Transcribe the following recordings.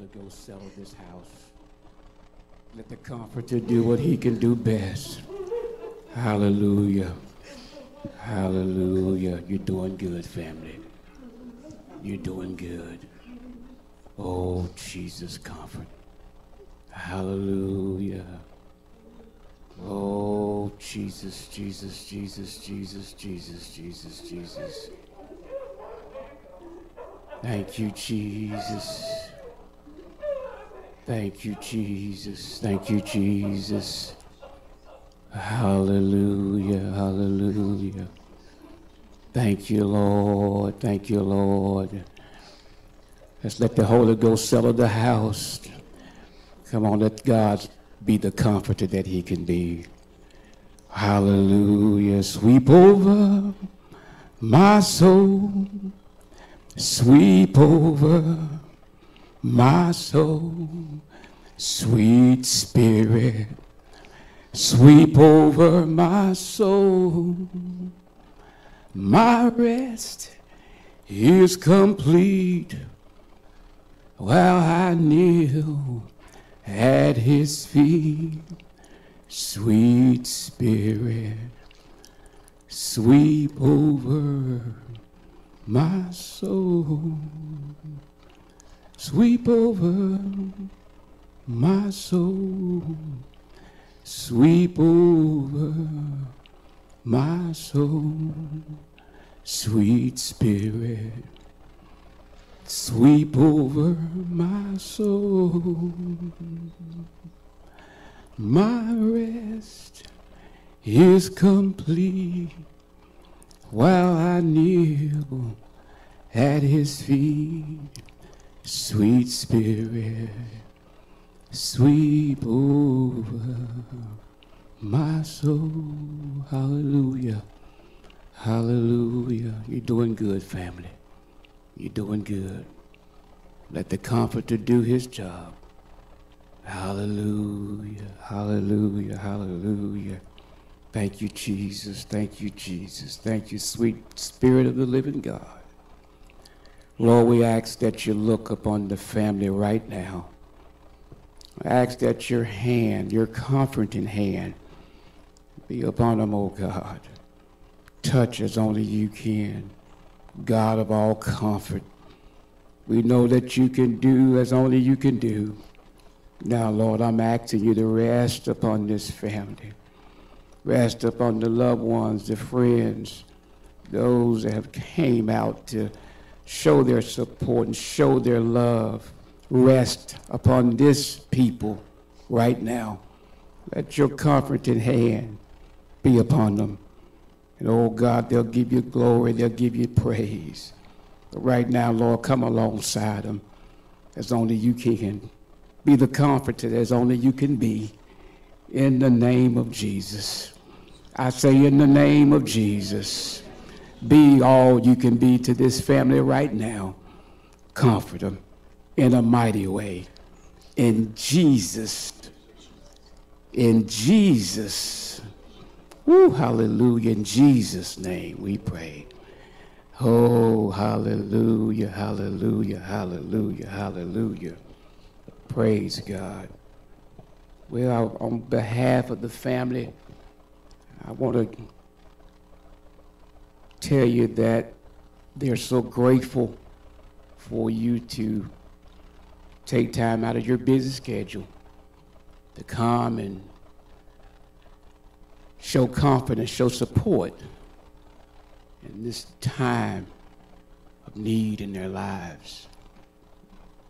Holy Ghost settle this house. Let the Comforter do what he can do best. Hallelujah. Hallelujah. You're doing good, family. You're doing good. Oh, Jesus, comfort. Hallelujah. Oh, Jesus, Jesus, Jesus, Jesus, Jesus, Jesus, Jesus. Thank you, Jesus. Thank you, Jesus. Thank you, Jesus. Hallelujah, hallelujah. Thank you, Lord. Thank you, Lord. Let's let the Holy Ghost settle the house. Come on, let God be the comforter that he can be. Hallelujah. Sweep over my soul. Sweep over my soul. Sweet spirit. Sweep over my soul. My rest is complete while I kneel at his feet. Sweet spirit, sweep over my soul. Sweep over my soul. Sweep over my soul. Sweet spirit, sweep over my soul. My rest is complete while I kneel at his feet. Sweet spirit, sweep over my soul. Hallelujah. Hallelujah. You're doing good, family. You're doing good. Let the comforter do his job. Hallelujah. Hallelujah. Hallelujah. Thank you, Jesus. Thank you, Jesus. Thank you, sweet Spirit of the living God. Lord, we ask that you look upon the family right now. I ask that your hand, your comforting hand, be upon them, oh God. Touch as only you can. God of all comfort. We know that you can do as only you can do. Now, Lord, I'm asking you to rest upon this family. Rest upon the loved ones, the friends, those that have came out to show their support and show their love. Rest upon this people right now. Let your comforting hand be upon them. And oh God, they'll give you glory, they'll give you praise. But right now, Lord, come alongside them as only you can. Be the comforter as only you can be. In the name of Jesus. I say, in the name of Jesus, be all you can be to this family right now. Comfort them in a mighty way. In Jesus, in Jesus, woo, hallelujah, in Jesus' name we pray. Oh, hallelujah, hallelujah, hallelujah, hallelujah. Praise God. Well, on behalf of the family, I want to tell you that they're so grateful for you to take time out of your busy schedule to come and show confidence, show support in this time of need in their lives.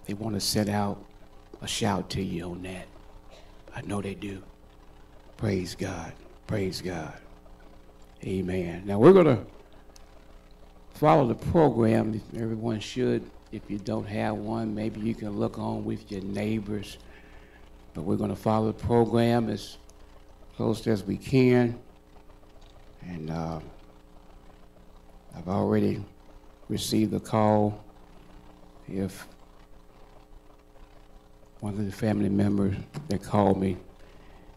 They want to send out a shout to you on that. I know they do. Praise God. Praise God. Amen. Now we're going to follow the program. Everyone should. If you don't have one, maybe you can look on with your neighbors. But we're going to follow the program as close as we can. And uh, I've already received a call. If one of the family members that called me,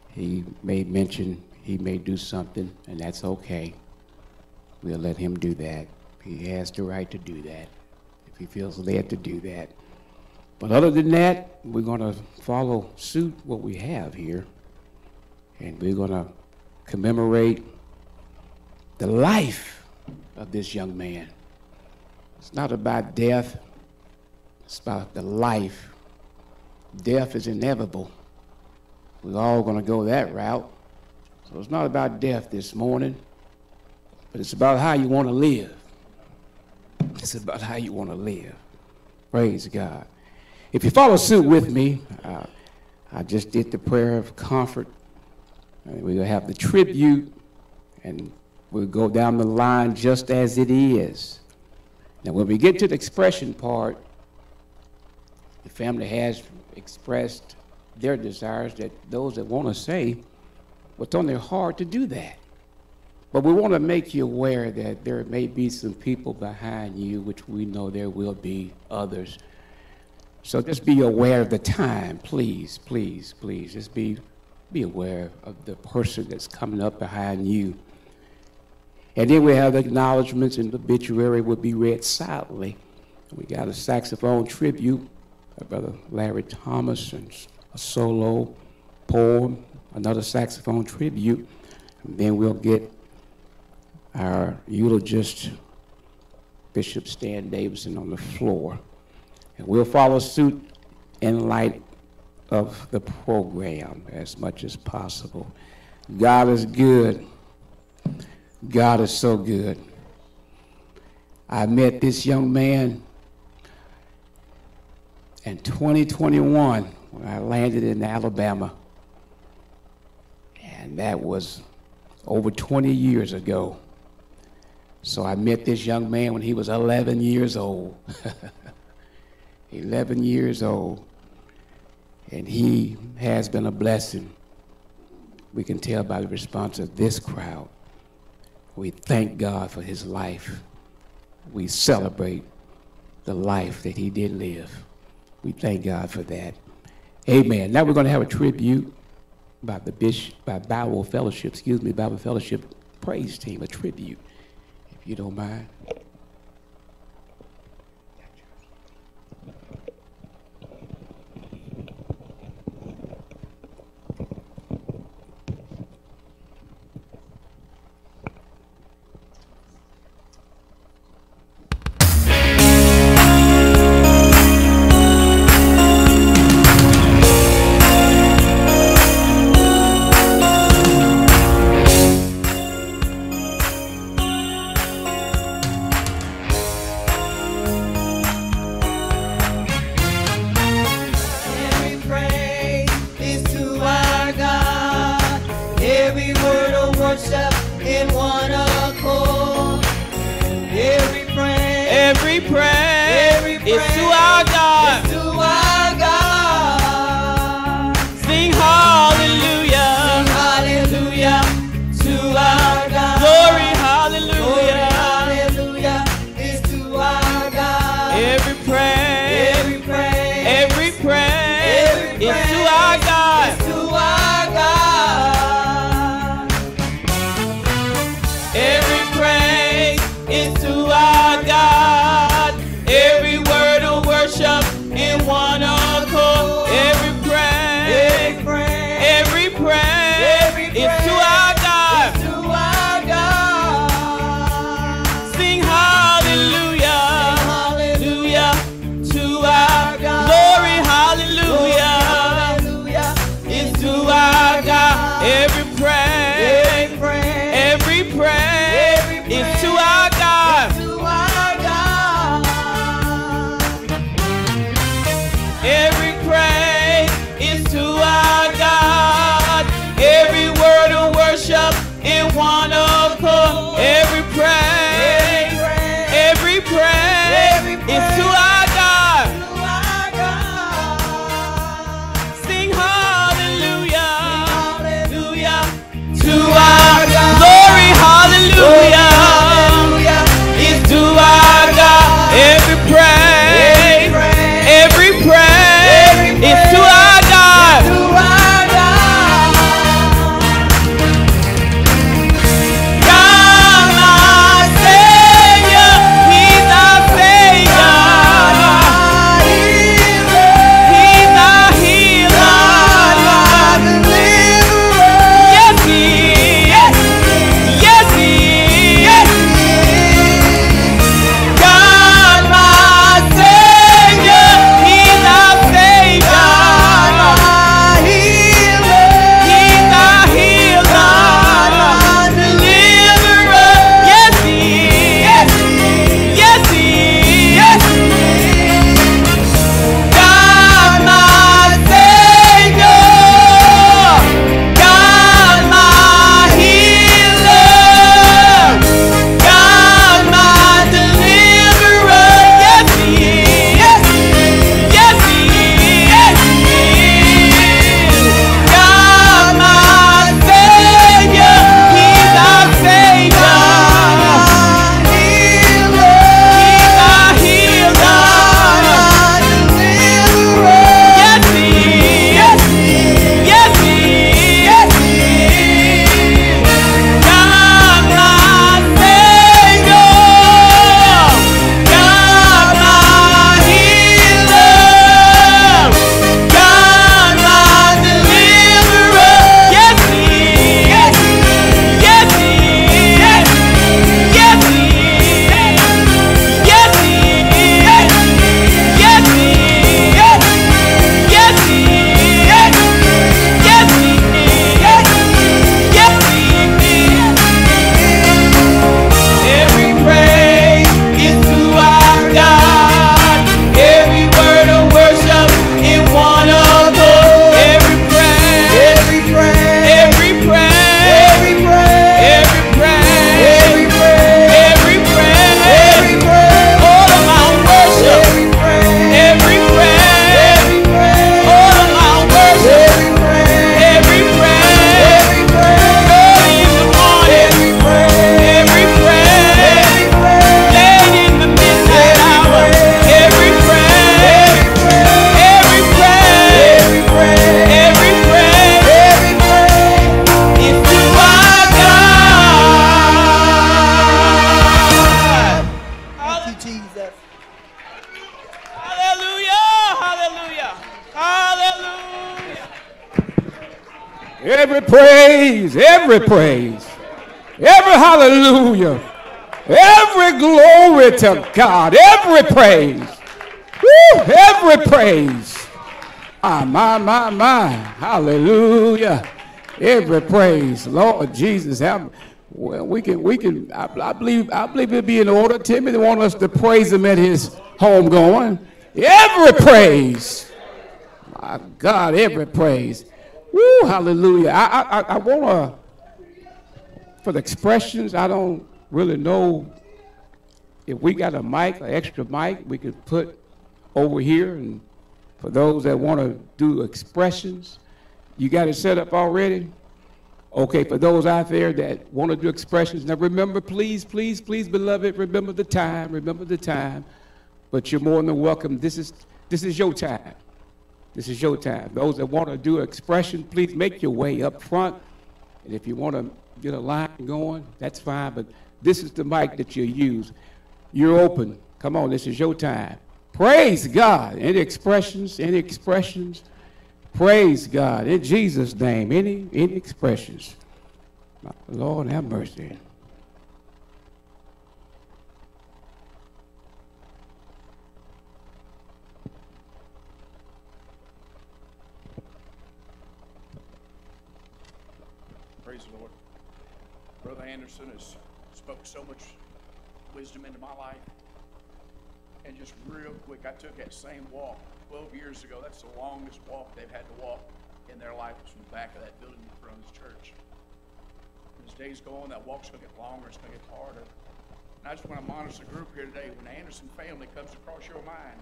he may mention he may do something, and that's okay. we'll let him do that. He has the right to do that if he feels led to do that. But other than that, we're going to follow suit what we have here, and we're going to commemorate the life of this young man. It's not about death, it's about the life. Death is inevitable. We're all going to go that route. So it's not about death this morning, but it's about how you want to live. It's about how you want to live. Praise God. If you follow suit with me, uh, I just did the prayer of comfort. We're going to have the tribute, and we'll go down the line just as it is. Now, when we get to the expression part, the family has expressed their desires that those that want to say what's on their heart to do that. But we want to make you aware that there may be some people behind you, which we know there will be others. So just be aware of the time, please, please, please. Just be, be aware of the person that's coming up behind you. And then we have acknowledgments and the obituary will be read silently. We got a saxophone tribute by Brother Larry Thomas and a solo poem, another saxophone tribute. And then we'll get our eulogist, Bishop Stan Davidson, on the floor. And we'll follow suit in light of the program as much as possible. God is good. God is so good. I met this young man in 2021 when I landed in Alabama. And that was over 20 years ago. So I met this young man when he was 11 years old. 11 years old. And he has been a blessing. We can tell by the response of this crowd. We thank God for his life. We celebrate the life that he did live. We thank God for that. Amen. Now we're going to have a tribute by the Bishop, by Bible Fellowship, excuse me, Bible Fellowship praise team, a tribute, you don't mind. Glory, every praise, every hallelujah, every glory to God, every praise, Woo, every praise. Ah, my, my, my, hallelujah. Every praise, Lord Jesus, have, well, we can, we can. I, I believe, I believe it'd be in order. Timothy want us to praise him at his home going. Every praise, my God, every praise. Woo, hallelujah. I, I, I want to, for the expressions, I don't really know if we got a mic, an extra mic, we could put over here. And for those that want to do expressions, you got it set up already? Okay, for those out there that want to do expressions, now remember, please, please, please, beloved, remember the time, remember the time. But you're more than welcome. This is this is your time. This is your time. Those that want to do expression, please make your way up front. And if you want to get a line going, that's fine. But this is the mic that you use. You're open. Come on, this is your time. Praise God. Any expressions? Any expressions? Praise God. In Jesus' name. Any any expressions? Lord have mercy. I took that same walk 12 years ago. That's the longest walk they've had to walk in their life. From the back of that building in front of this church. As days go on, that walk's going to get longer. It's going to get harder. And I just want to monitor the group here today. When the Anderson family comes across your mind,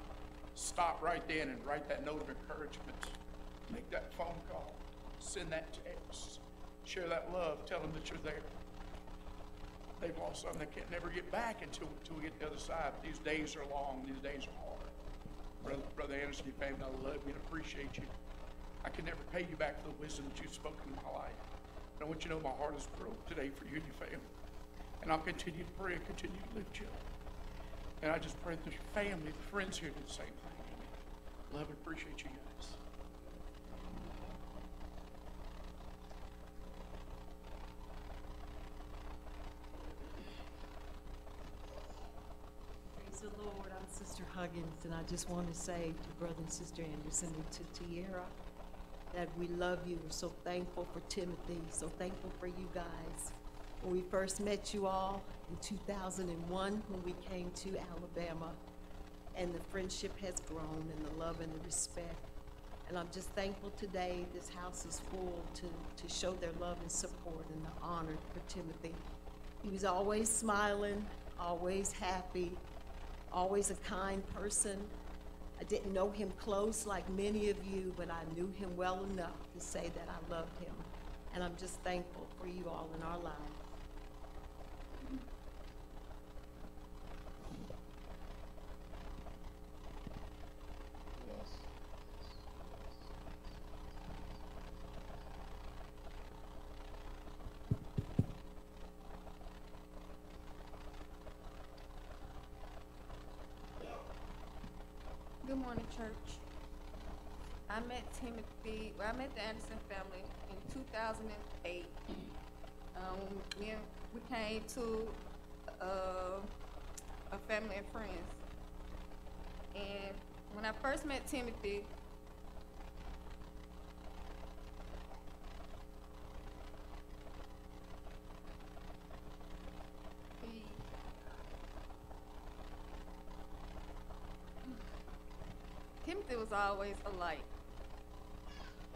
stop right then and write that note of encouragement. Make that phone call. Send that text. Share that love. Tell them that you're there. They've lost something they can't never get back until, until we get to the other side. These days are long. These days are hard. Brother, Brother Anderson, you family, I love you and appreciate you. I can never pay you back for the wisdom that you've spoken in my life. But I want you to know my heart is broke today for you and your family. And I'll continue to pray and continue to lift you up. And I just pray that your family, the friends here do the same thing. Love and appreciate you guys. Huggins, and I just want to say to Brother and Sister Anderson and to Tierra that we love you. We're so thankful for Timothy, so thankful for you guys. When we first met you all in 2001, when we came to Alabama, and the friendship has grown, and the love and the respect. And I'm just thankful today this house is full to, to show their love and support and the honor for Timothy. He was always smiling, always happy, always a kind person. I didn't know him close like many of you, but I knew him well enough to say that I loved him. And I'm just thankful for you all in our lives. Good morning, church. I met Timothy, well, I met the Anderson family in 2008. Um, we, we came to uh, a family and friends. And when I first met Timothy, always a light.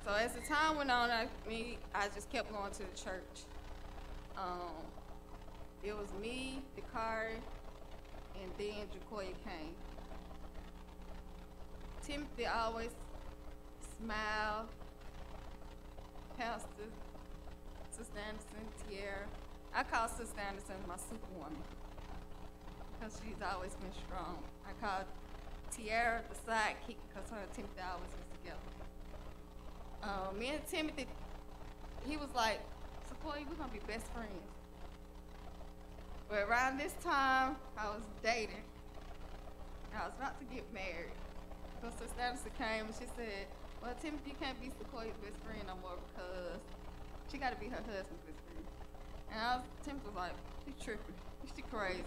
So as the time went on, I, me, I just kept going to the church. Um, it was me, Dakari, and then Jacoya came. Timothy always smiled. Pastor, Sister Anderson, Tierra. I call Sister Anderson my superwoman because she's always been strong. I call Tierra the sidekick because her and Timothy always was together. Um, me and Timothy, he was like, Sequoia, we're gonna be best friends. But around this time, I was dating. I was about to get married. So Sister Anderson came and she said, well, Timothy, you can't be Sequoia's best friend no more because She got to be her husband's best friend. And I was, Tim was like, she tripping. She crazy.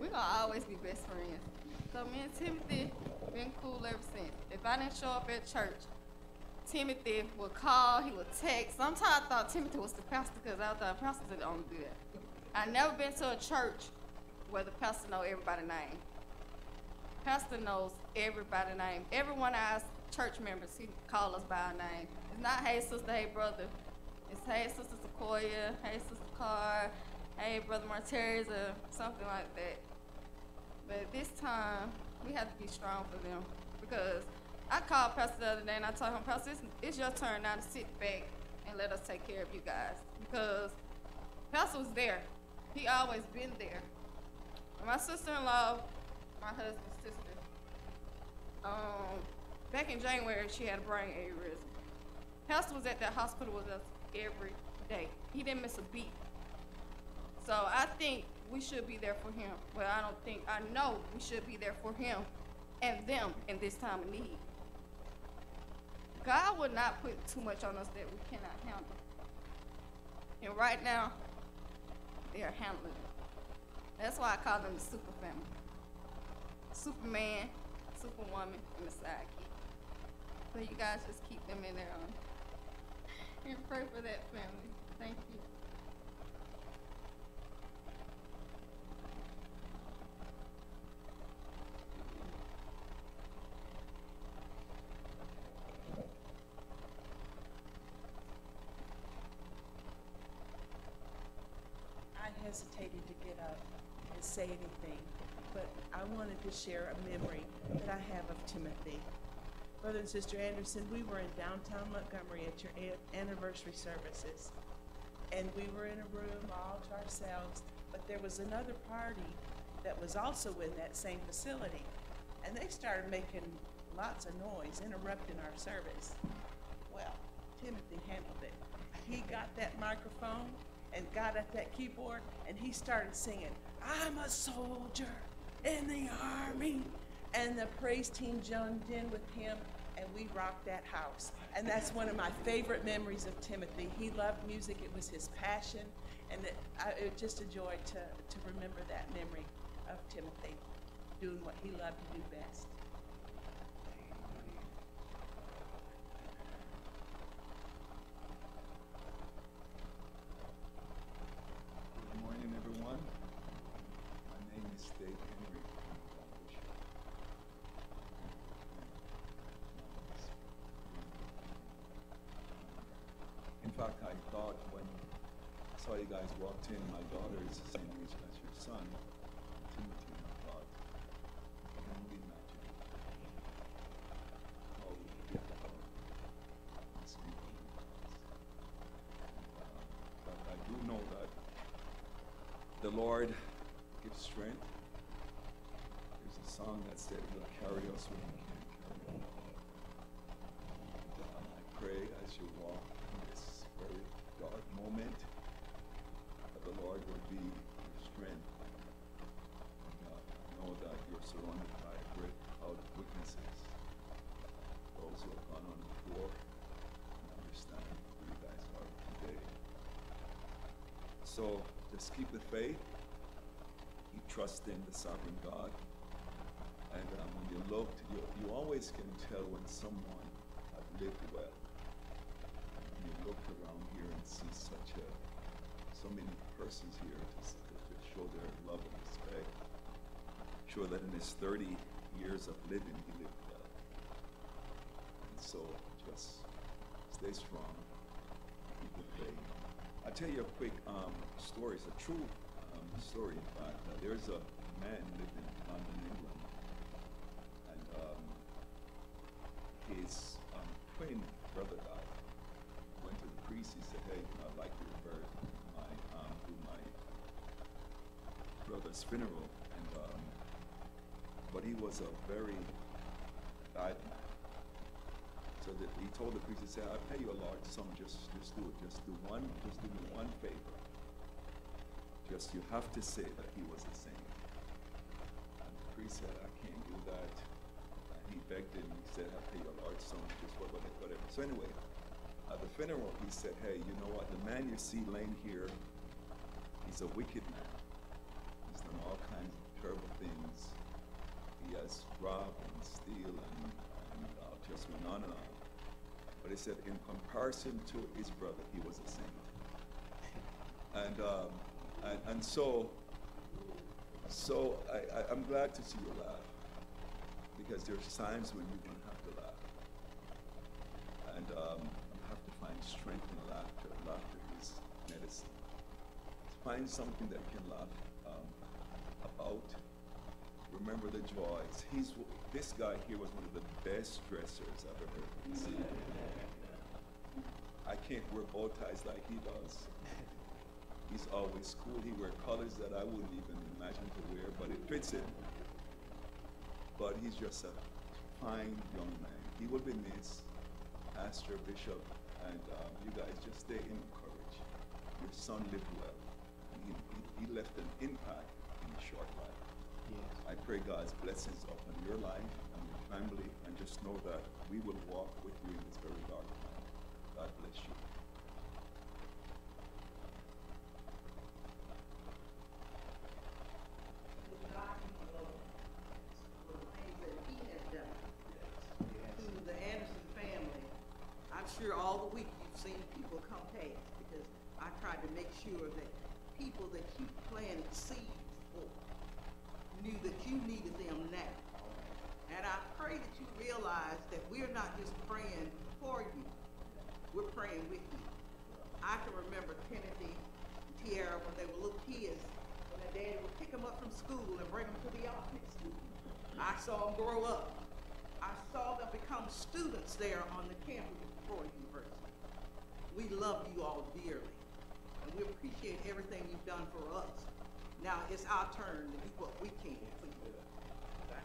We're gonna always be best friends. So me and Timothy been cool ever since. If I didn't show up at church, Timothy would call, he would text. Sometimes I thought Timothy was the pastor because I thought pastors don't only do that. I never been to a church where the pastor know everybody's name. Pastor knows everybody's name. Every one of our church members, he call us by our name. It's not hey sister, hey brother. It's hey sister Sequoia, hey sister Carr, hey brother Martez, or something like that. But this time, we have to be strong for them because I called Pastor the other day and I told him, Pastor, it's, it's your turn now to sit back and let us take care of you guys because Pastor was there. He always been there. My sister-in-law, my husband's sister, um, back in January, she had a brain aneurysm. Pastor was at that hospital with us every day. He didn't miss a beat. So I think we should be there for him. But I don't think, I know we should be there for him and them in this time of need. God would not put too much on us that we cannot handle. And right now, they are handling it. That's why I call them the super family. Superman, Superwoman, and the sidekick. So you guys just keep them in there um, and pray for that family. Thank you. I hesitated to get up and say anything, but I wanted to share a memory that I have of Timothy. Brother and Sister Anderson, we were in downtown Montgomery at your anniversary services. And we were in a room all to ourselves, but there was another party that was also in that same facility. And they started making lots of noise, interrupting our service. Well, Timothy handled it. He got that microphone and got at that keyboard and he started singing, I'm a soldier in the army. And the praise team joined in with him and we rocked that house. And that's one of my favorite memories of Timothy. He loved music, it was his passion. And it, I, it was just a joy to, to remember that memory of Timothy doing what he loved to do best. Good morning, everyone. My name is Dave Henry. In fact, I thought when I saw you guys walked in, my daughter is the same age as your son, Timothy, I thought, can imagine? How difficult for you guys. Uh, But I do know that the Lord gives strength. There's a song that said, He'll carry us when So just keep the faith. Keep trusting the sovereign God. And um, when you look, you, you always can tell when someone has lived well. You look around here and see such a, so many persons here to, to, show their love and respect. Show that in his 30 years of living, he lived well. And so just stay strong. Keep the faith. I'll tell you a quick um, story. It's a true um, story, in fact. Uh, there's a man living in London, England, and um, his um, twin brother died. Went to the priest. He said, "Hey, I'd like to refer my um, do my brother's funeral." And um, but he was a very man. So that he told the priest, he said, I'll pay you a large sum, just, just do it, just do one, just do me one favor. Just, you have to say that he was a saint. And the priest said, I can't do that. And he begged him, he said, I'll pay you a large sum, just what- what- whatever. So anyway, at the funeral, he said, hey, you know what, the man you see laying here, he's a wicked man. He's done all kinds of terrible things. He has robbed and steal and, and uh, just went on and on. But he said, in comparison to his brother, he was a saint. And, um, and, and so, so I, I, I'm glad to see you laugh because there are times when you don't have to laugh. And um, you have to find strength in laughter. Laughter is medicine. Find something that you can laugh um, about. Remember the joys. He's this guy here was one of the best dressers I've ever seen. I can't wear bow ties like he does. He's always cool. He wears colors that I wouldn't even imagine to wear, but it fits him. But he's just a fine young man. He will be missed, Pastor, Bishop, and um, you guys just stay in courage. Your son lived well. He, he, he left an impact in a short life. I pray God's blessings upon your life and your family, and just know that we will walk with you in this very dark time. God bless you. for the things that he has done to the Anderson family. I'm sure all the week you've seen people come past because I tried to make sure that people that you planted seeds for knew that you needed them now. And I pray that you realize that we're not just praying for you, we're praying with you. I can remember Timothy and Tiara when they were little kids, when their daddy would pick them up from school and bring them to the office. I saw them grow up. I saw them become students there on the campus of Ford University. We love you all dearly, and we appreciate everything you've done for us. Now it's our turn to do what we can for you. Thank you.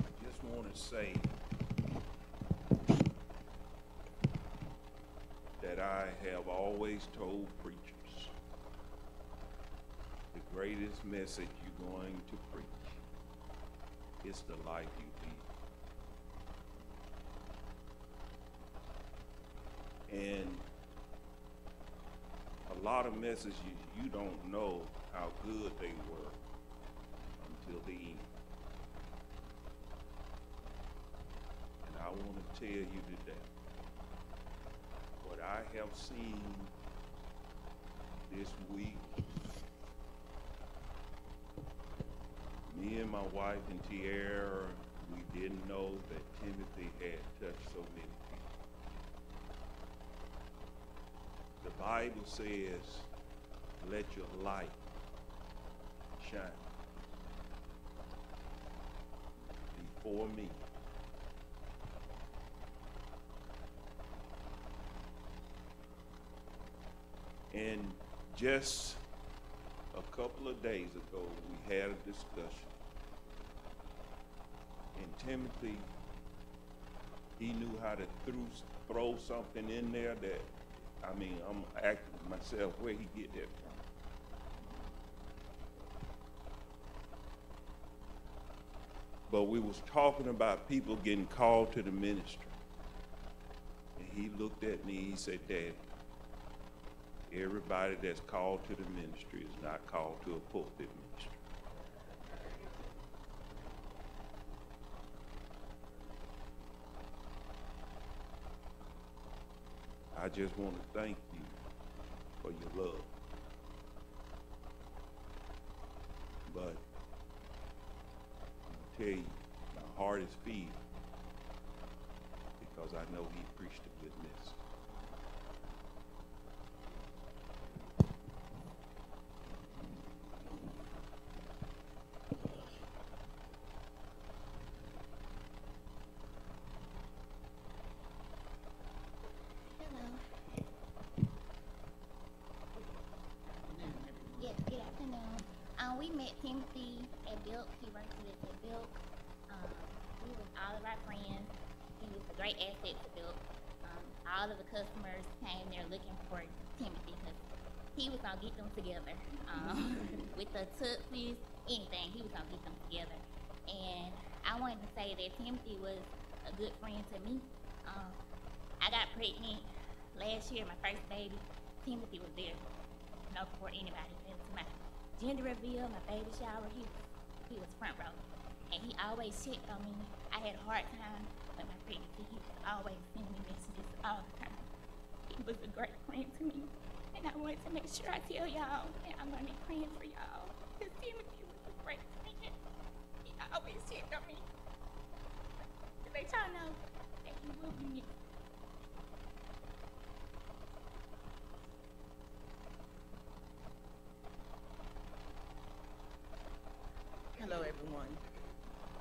I just want to say that I have always told preachers the greatest message you're going to preach is the life you lead. And a lot of messages you don't know how good they were until the end. And I want to tell you I have seen this week. Me and my wife and Tierra, we didn't know that Timothy had touched so many people. The Bible says, let your light shine before me. And just a couple of days ago, we had a discussion. And Timothy, he knew how to throw, throw something in there that, I mean, I'm asking myself where he get that from. But we was talking about people getting called to the ministry. And he looked at me, he said, Dad, everybody that's called to the ministry is not called to a pulpit ministry. I just want to thank you for your love. But I'm gonna tell you, my heart is filled because I know he preached a good message. Hello. we met Timothy at Belk. He worked with us at Belk. Um, he was all of our friends. He was a great asset to Belk. Um, all of the customers came there looking for Timothy because get them together. Um, with the tootsies, anything, he was gonna get them together. And I wanted to say that Timothy was a good friend to me. Um, I got pregnant last year, my first baby. Timothy was there, you know, before anybody. Was my gender reveal, my baby shower. He he was front row, and he always checked on me. I had a hard time with my pregnancy. He was always sending me messages all the time. He was a great friend to me, and I wanted to make sure I tell y'all that I'm gonna be praying for y'all. Because Timothy was a great friend. He always checked on me. To let y'all know that he will be missed. Hello, everyone.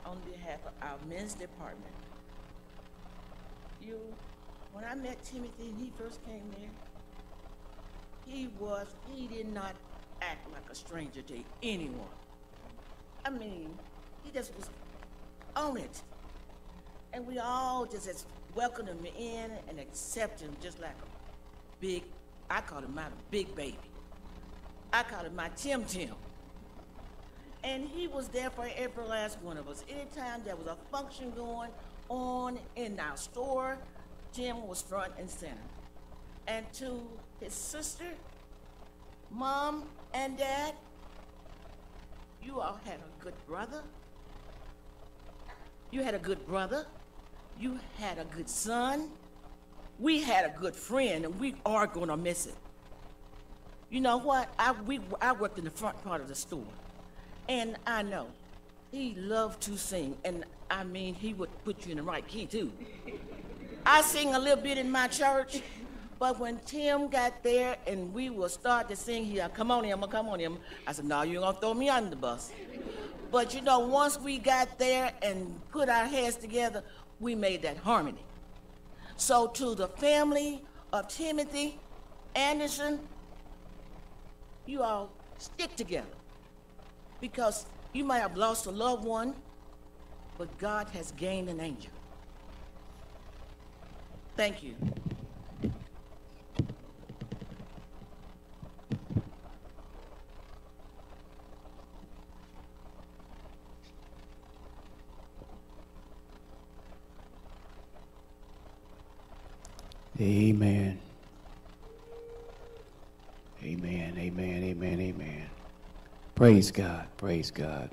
On behalf of our men's department, you, when I met Timothy and he first came there, he was, he did not act like a stranger to anyone. I mean, he just was on it. And we all just as welcomed him in and accepted him just like a big, I call him my big baby. I call him my Tim Tim. And he was there for every last one of us. Anytime there was a function going on in our store, Jim was front and center. And to his sister, mom, and dad, you all had a good brother. You had a good brother. You had a good son. We had a good friend, and we are going to miss it. You know what? I, we, I worked in the front part of the store. And I know he loved to sing, and I mean, he would put you in the right key too. I sing a little bit in my church, but when Tim got there and we will start to sing, he said, come on, Emma, come on, Emma. I said, no, you're gonna throw me under the bus. But you know, once we got there and put our heads together, we made that harmony. So to the family of Timothy Anderson, you all stick together because you might have lost a loved one, but God has gained an angel. Thank you. Amen. Amen, amen, amen, amen. Praise God, praise God.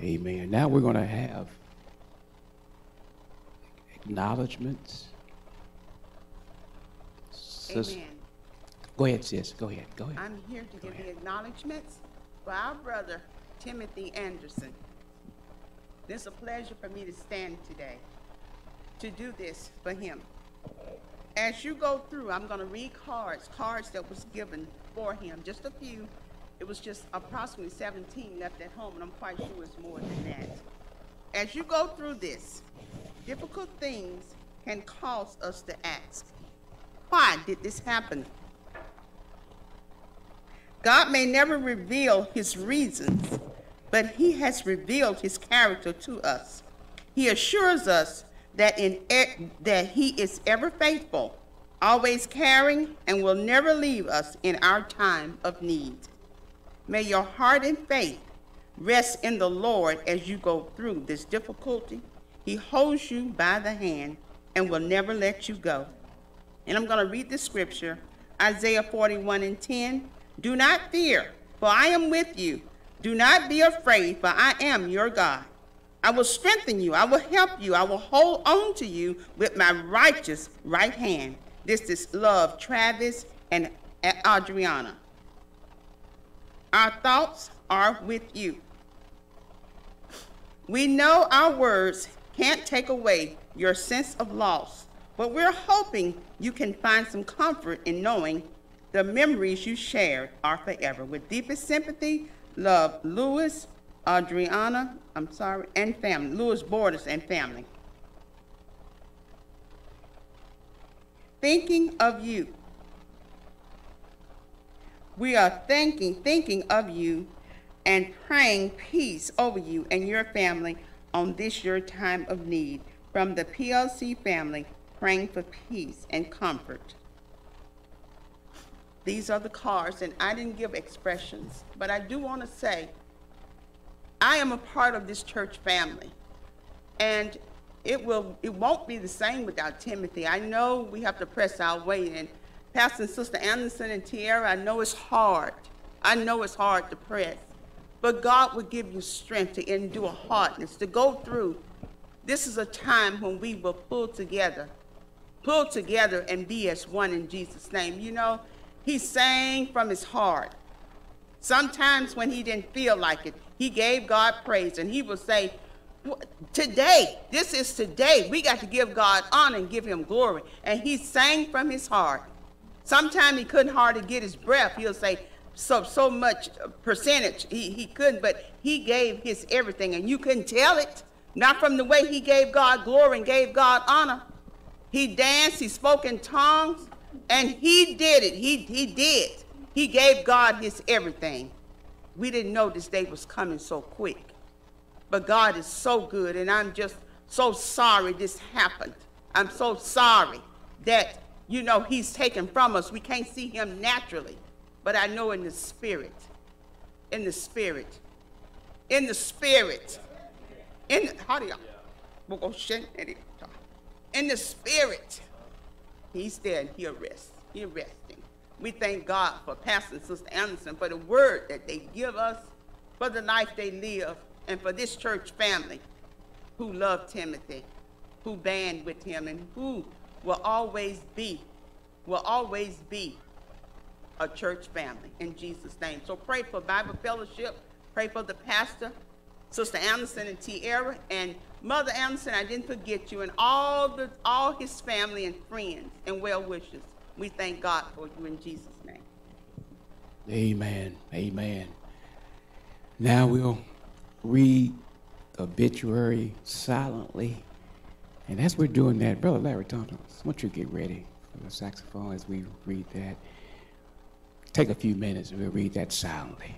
Amen. Now we're going to have acknowledgments. Sis- Amen. Go ahead, sis. Go ahead. Go ahead. I'm here to Go give the acknowledgments for our brother Timothy Anderson. It's a pleasure for me to stand today to do this for him. As you go through, I'm going to read cards, cards that was given for him, just a few. It was just approximately 17 left at home, and I'm quite sure it's more than that. As you go through this, difficult things can cause us to ask, why did this happen? God may never reveal his reasons, but he has revealed his character to us. He assures us that in that he is ever faithful, always caring, and will never leave us in our time of need. May your heart and faith rest in the Lord as you go through this difficulty. He holds you by the hand and will never let you go. And I'm going to read the scripture Isaiah 41 and 10. Do not fear, for I am with you. Do not be afraid, for I am your God. I will strengthen you. I will help you. I will hold on to you with my righteous right hand. This is love, Travis and Adriana. Our thoughts are with you. We know our words can't take away your sense of loss, but we're hoping you can find some comfort in knowing the memories you shared are forever. With deepest sympathy, love, Louis, Adriana, I'm sorry, and family, Lewis Borders and family. Thinking of you. We are thinking, thinking of you and praying peace over you and your family on this your time of need. From the PLC family, praying for peace and comfort. These are the cards, and I didn't give expressions, but I do want to say, I am a part of this church family. And it will, it won't be the same without Timothy. I know we have to press our way, and Pastor and Sister Anderson and Tierra, I know it's hard. I know it's hard to press. But God will give you strength to endure hardness, to go through. This is a time when we will pull together, pull together and be as one in Jesus' name. You know, he sang from his heart. Sometimes when he didn't feel like it, he gave God praise, and he will say, Today, this is today. We got to give God honor and give him glory. And he sang from his heart. Sometimes he couldn't hardly get his breath. He'll say, so so much uh, percentage he, he couldn't but he gave his everything and you couldn't tell it not from the way he gave god glory and gave god honor he danced he spoke in tongues and he did it he, he did he gave god his everything we didn't know this day was coming so quick but god is so good and i'm just so sorry this happened i'm so sorry that you know he's taken from us we can't see him naturally but I know in the spirit, in the spirit, in the spirit, in how do y'all? in the spirit, he's there and he'll rest. He's resting. We thank God for Pastor Sister Anderson for the word that they give us, for the life they live, and for this church family who love Timothy, who band with him, and who will always be, will always be a church family in Jesus' name. So pray for Bible fellowship, pray for the pastor, Sister Anderson and Tierra, and Mother Anderson, I didn't forget you, and all the all his family and friends and well wishes. We thank God for you in Jesus' name. Amen. Amen. Now we'll read the obituary silently. And as we're doing that, Brother Larry Thompson, I want you get ready for the saxophone as we read that. Take a few minutes and we'll read that silently.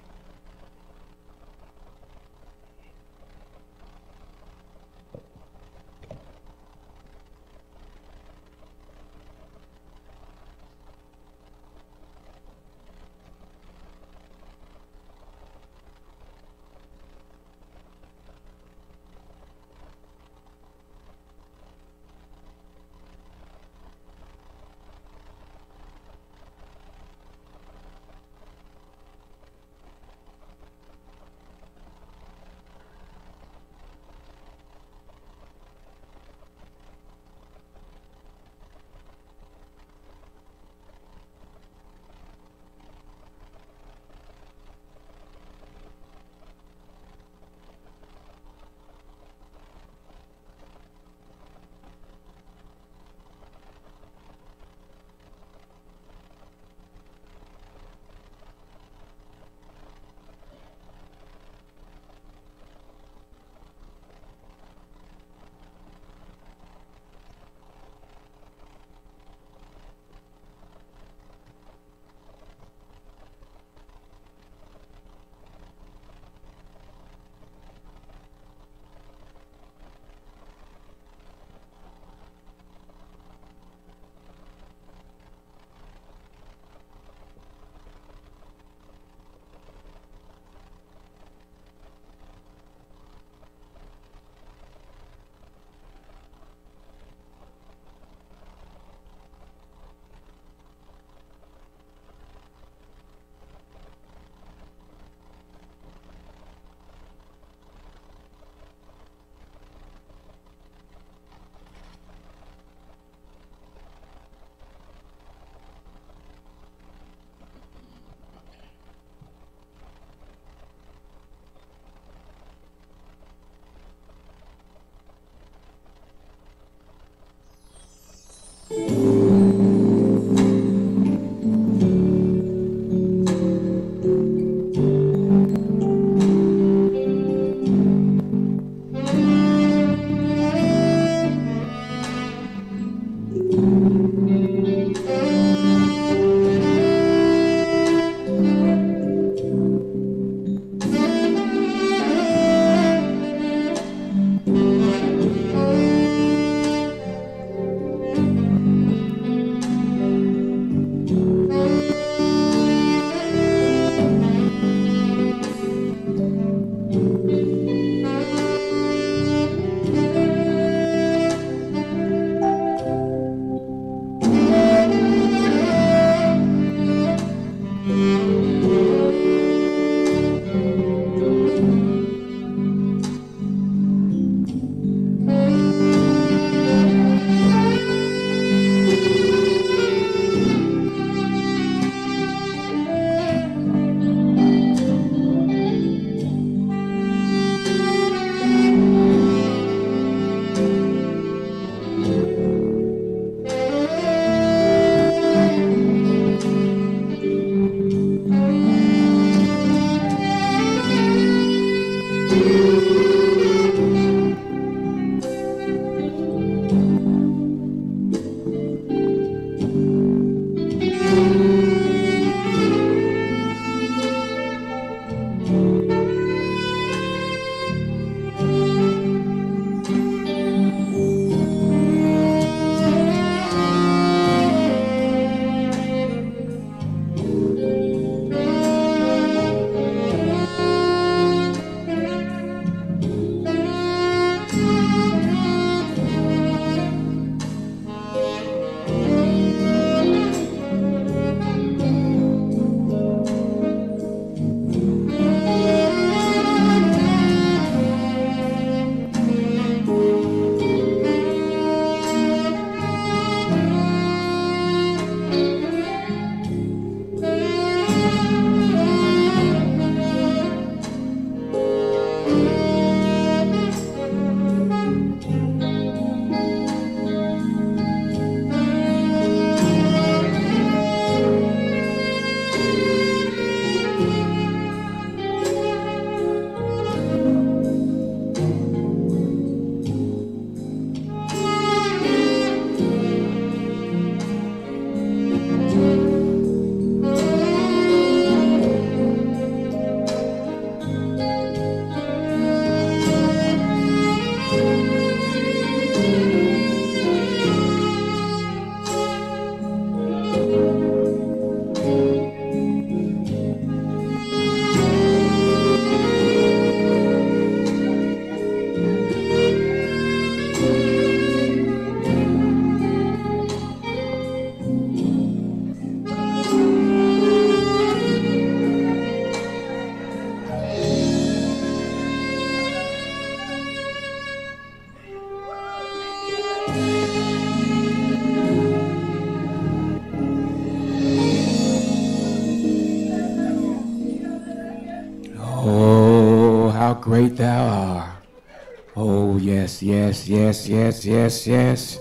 Yes, yes, yes.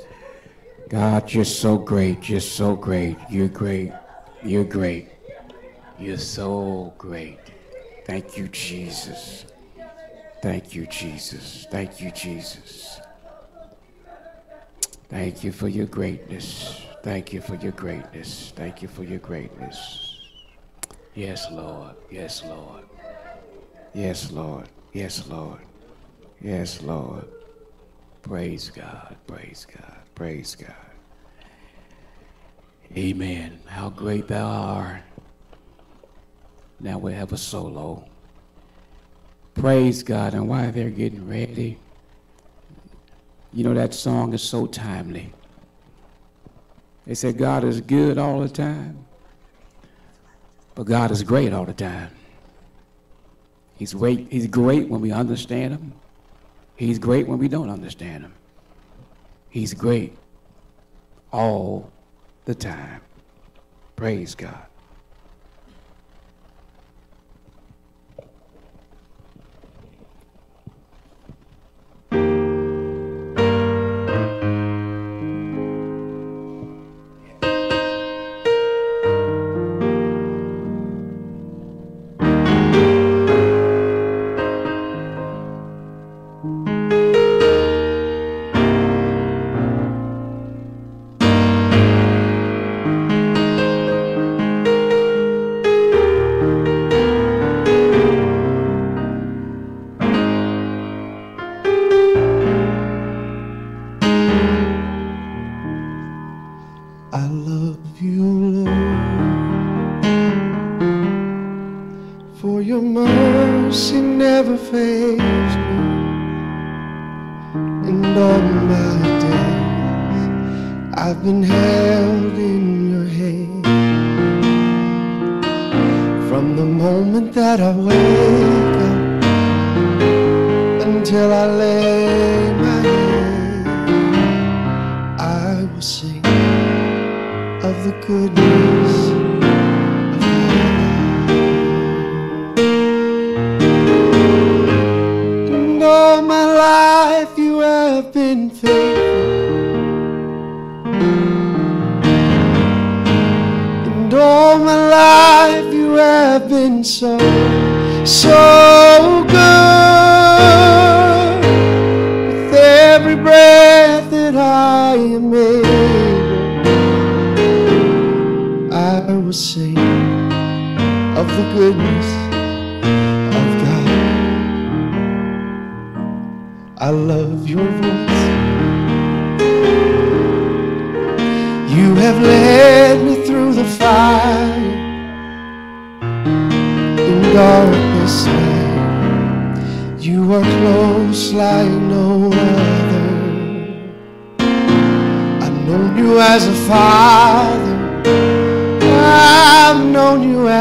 God, you're so great. You're so great. You're great. You're great. You're so great. Thank you, Jesus. Thank you, Jesus. Thank you, Jesus. Thank you for your greatness. Thank you for your greatness. Thank you for your greatness. Yes, Lord. Yes, Lord. Yes, Lord. Yes, Lord. Yes, Lord. Praise God. Praise God. Praise God. Amen. How great thou art. Now we have a solo. Praise God. And while they're getting ready, you know that song is so timely. They said God is good all the time, but God is great all the time. He's great, he's great when we understand him. He's great when we don't understand him. He's great all the time. Praise God.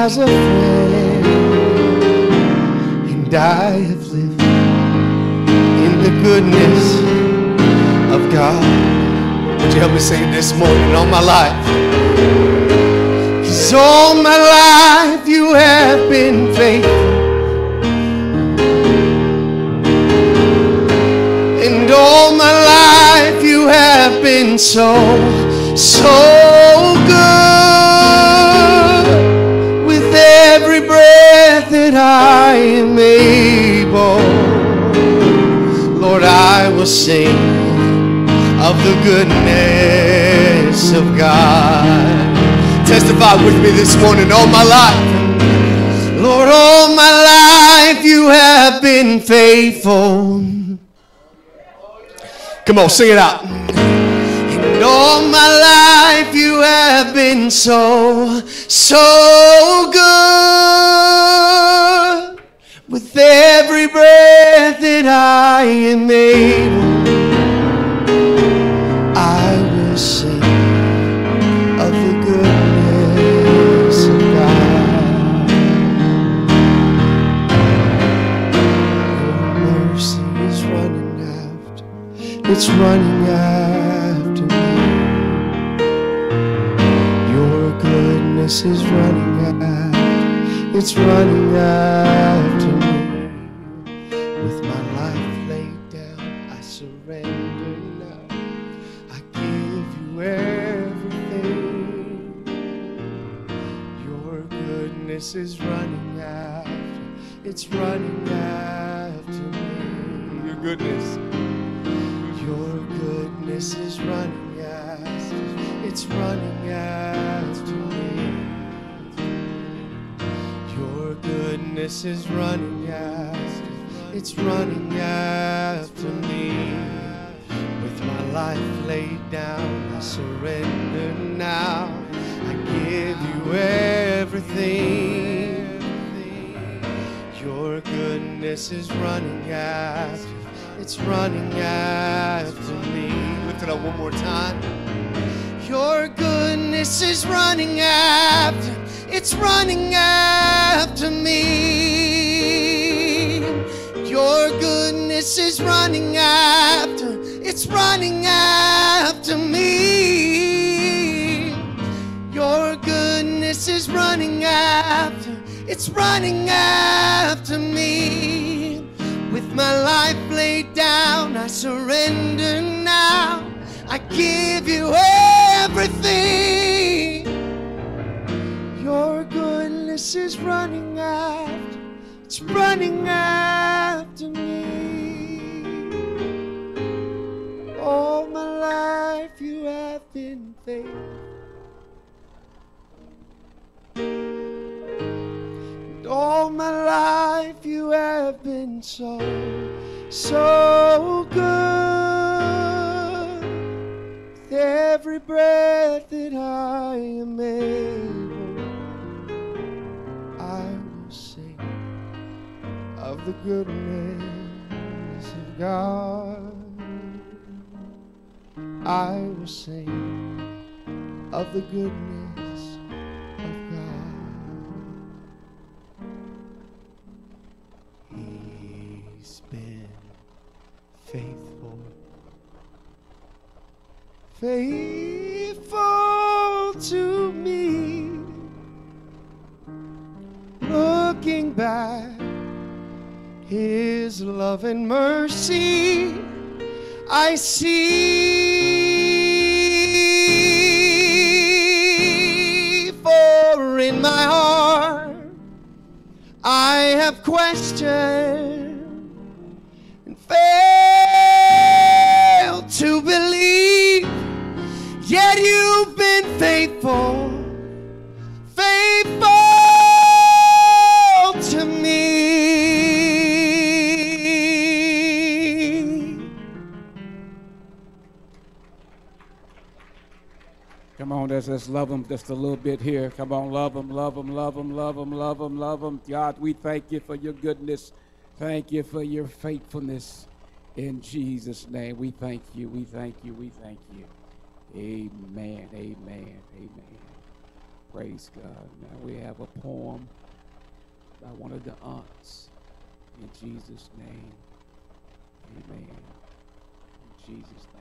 As a friend. And I have lived in the goodness of God. Would you help me sing this morning all my life? Cause all my life you have been faithful. And all my life you have been so, so good. That I am able, Lord, I will sing of the goodness of God. Testify with me this morning all my life. Lord, all my life you have been faithful. Come on, sing it out. All my life you have been so, so good. With every breath that I am able, I will sing of the goodness of God. Your mercy is running after, it's running goodness is running after, it's running after me. With my life laid down, I surrender now. I give you everything. Your goodness is running after, it's running after me. Your goodness, your goodness is running after, it's running after goodness is running after, it's running after me. With my life laid down, I surrender now. I give you everything. Your goodness is running after, it's running after me. Lift it up one more time. Your goodness is running after, it's running after me. Your goodness is running after, it's running after me. Your goodness is running after, it's running after me. With my life laid down, I surrender now. I give you everything. Your goodness is running after, it's running after me. All my life you have been faithful. And all my life you have been so, so good. With every breath that I am goodness of God. I will sing of the goodness of God. He's been faithful, faithful His love and mercy I see. For in my heart I have questioned and failed to believe. Yet you've been faithful, on, let's, let's love them just a little bit here. Come on, love them, love them, love them, love them, love them, love them. God, we thank you for your goodness. Thank you for your faithfulness. In Jesus' name, we thank you, we thank you, we thank you. Amen, amen, amen. Praise God. Now we have a poem by one of the aunts. In Jesus' name, amen. In Jesus' name.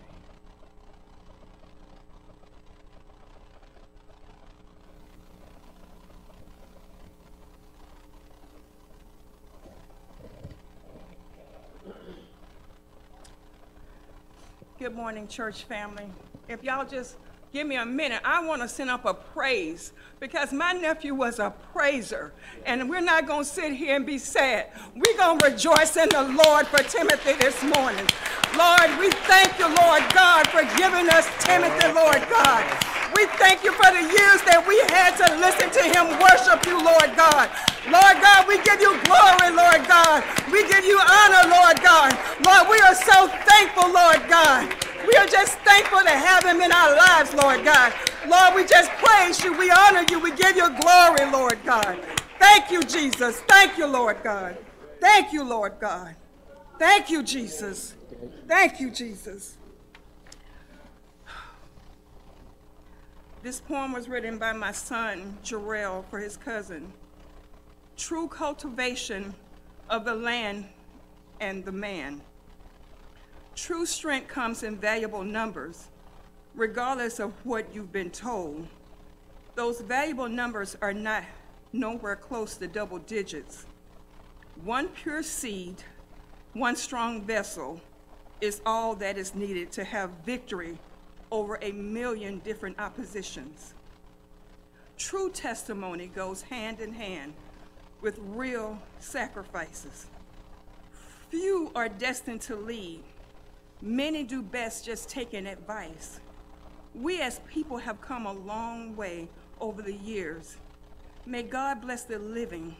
Good morning, church family. If y'all just give me a minute, I want to send up a praise because my nephew was a praiser. And we're not going to sit here and be sad. We're going to rejoice in the Lord for Timothy this morning. Lord, we thank you, Lord God, for giving us Timothy, Lord God. We thank you for the years that we had to listen to him worship you, Lord God. Lord God, we give you glory, Lord God. We give you honor, Lord God. Lord, we are so thankful, Lord God. We are just thankful to have him in our lives, Lord God. Lord, we just praise you. We honor you. We give you glory, Lord God. Thank you, Jesus. Thank you, Lord God. Thank you, Lord God. Thank you, Jesus. Thank you, Jesus. This poem was written by my son, Jarrell, for his cousin. True cultivation of the land and the man. True strength comes in valuable numbers, regardless of what you've been told. Those valuable numbers are not nowhere close to double digits. One pure seed, one strong vessel is all that is needed to have victory over a million different oppositions. True testimony goes hand in hand with real sacrifices. Few are destined to lead. Many do best just taking advice. We as people have come a long way over the years. May God bless the living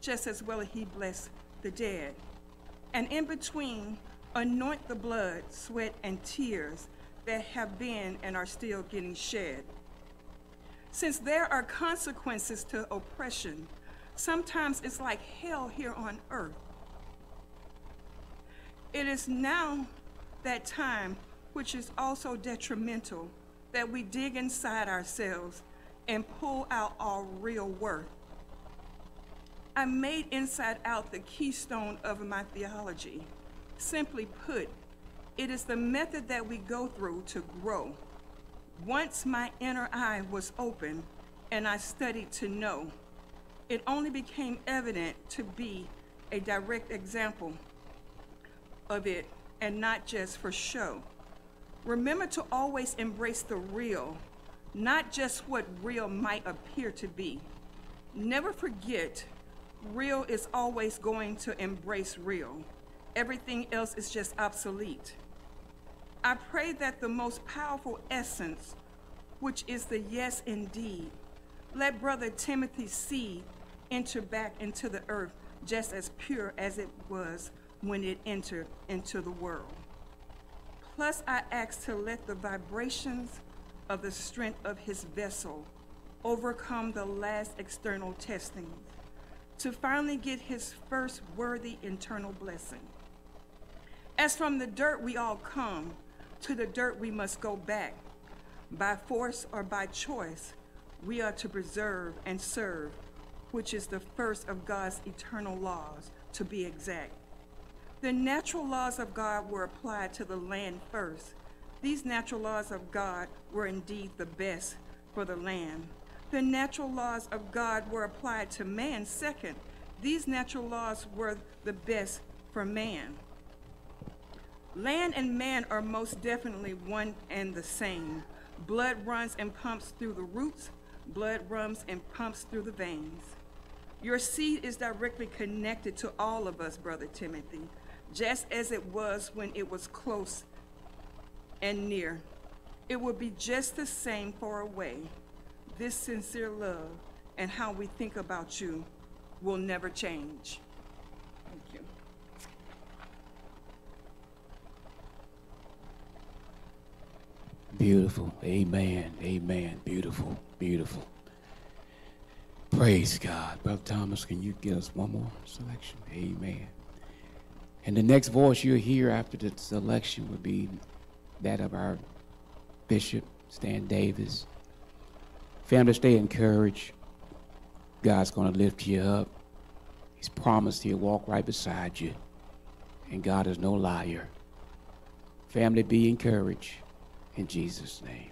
just as well as he blessed the dead. And in between, anoint the blood, sweat, and tears that have been and are still getting shed. Since there are consequences to oppression, sometimes it's like hell here on earth. It is now that time, which is also detrimental, that we dig inside ourselves and pull out our real worth. I made inside out the keystone of my theology. Simply put, it is the method that we go through to grow. Once my inner eye was open and I studied to know, it only became evident to be a direct example of it and not just for show. Remember to always embrace the real, not just what real might appear to be. Never forget, real is always going to embrace real. Everything else is just obsolete. I pray that the most powerful essence, which is the yes indeed, let Brother Timothy's seed enter back into the earth just as pure as it was when it entered into the world. Plus, I ask to let the vibrations of the strength of his vessel overcome the last external testing to finally get his first worthy internal blessing. As from the dirt we all come, to the dirt we must go back. By force or by choice, we are to preserve and serve, which is the first of God's eternal laws, to be exact. The natural laws of God were applied to the land first. These natural laws of God were indeed the best for the land. The natural laws of God were applied to man second. These natural laws were the best for man. Land and man are most definitely one and the same. Blood runs and pumps through the roots, blood runs and pumps through the veins. Your seed is directly connected to all of us, Brother Timothy, just as it was when it was close and near. It will be just the same far away. This sincere love and how we think about you will never change. Thank you. Beautiful. Amen. Amen. Beautiful. Beautiful. Praise God. Brother Thomas, can you get us one more selection? Amen. And the next voice you'll hear after the selection would be that of our Bishop Stan Davis. Family, stay encouraged. God's going to lift you up. He's promised he'll walk right beside you. And God is no liar. Family, be encouraged in Jesus' name.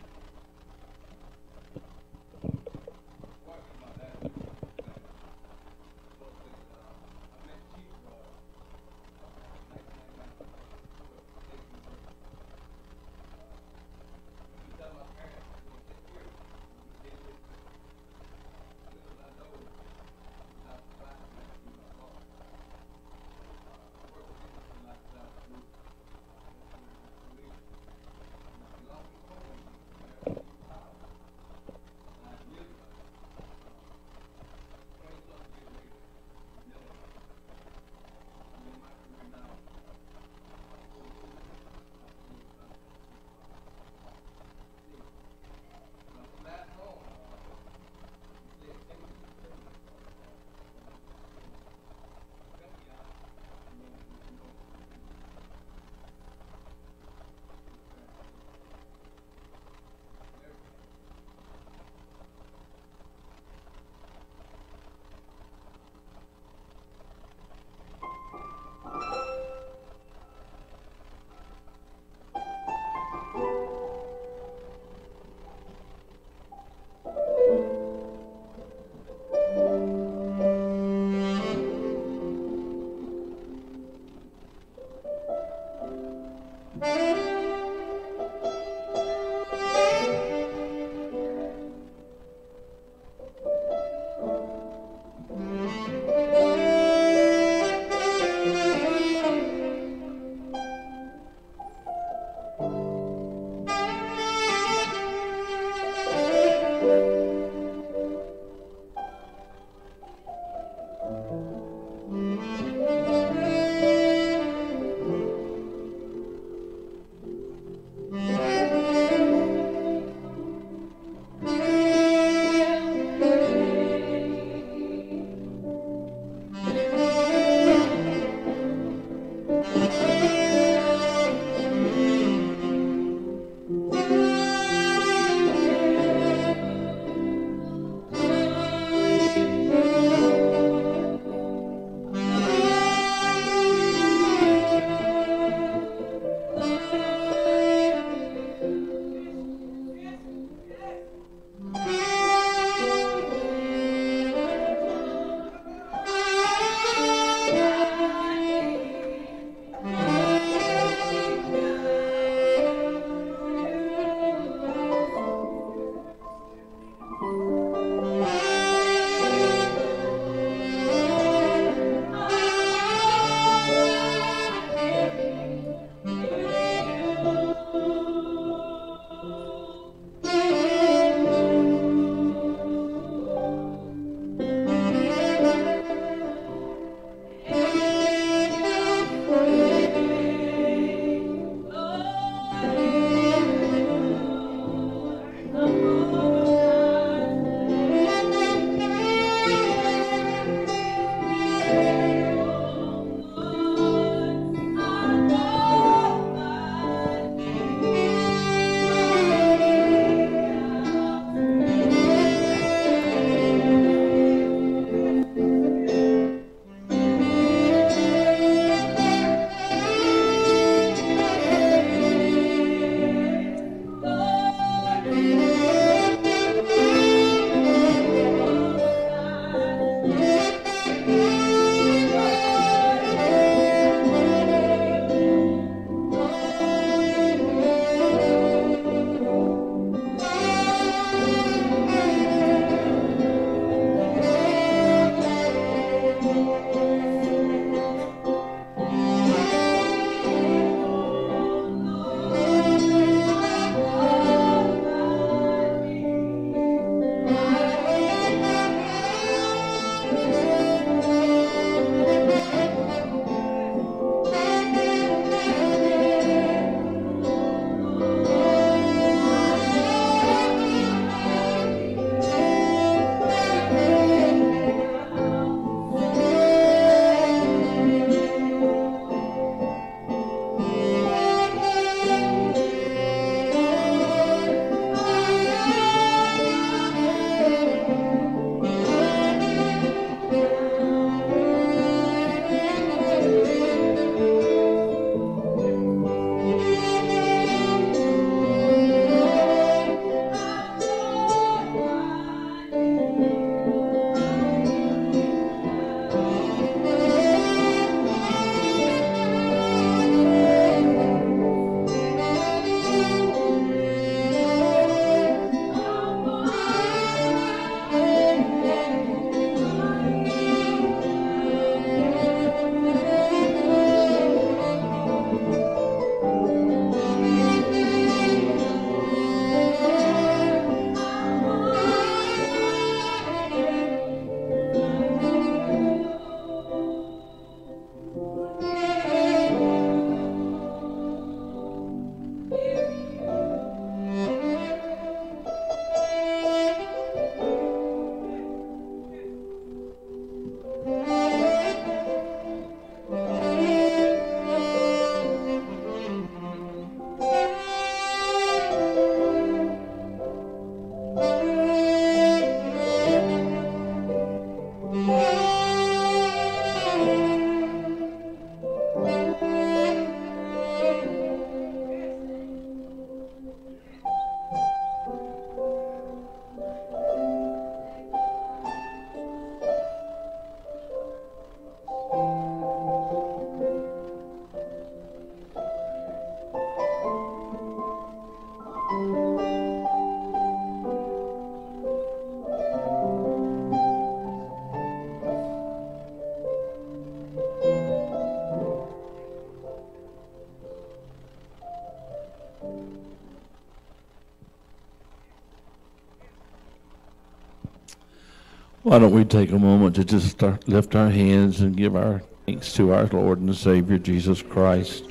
Why don't we take a moment to just start, lift our hands and give our thanks to our Lord and Savior Jesus Christ.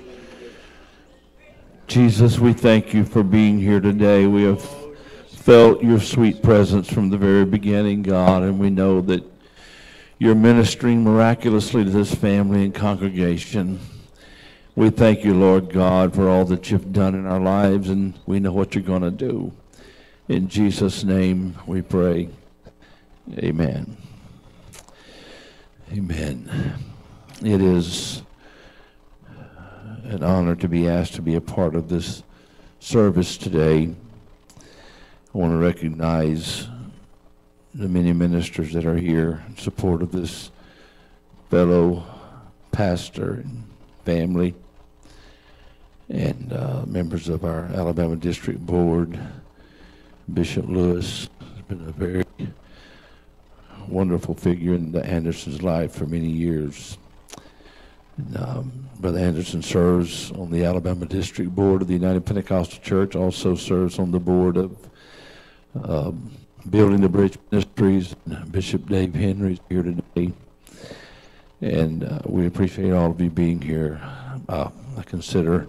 Jesus, we thank you for being here today. We have felt your sweet presence from the very beginning, God, and we know that you're ministering miraculously to this family and congregation. We thank you, Lord God, for all that you've done in our lives, and we know what you're going to do. In Jesus' name we pray. Amen. Amen. It is an honor to be asked to be a part of this service today. I want to recognize the many ministers that are here in support of this fellow pastor and family and uh, members of our Alabama District Board. Bishop Lewis has been a very wonderful figure in the Anderson's life for many years. Um, Brother Anderson serves on the Alabama District Board of the United Pentecostal Church, also serves on the board of um, Building the Bridge Ministries. Bishop Dave Henry is here today. And uh, we appreciate all of you being here. Uh, I consider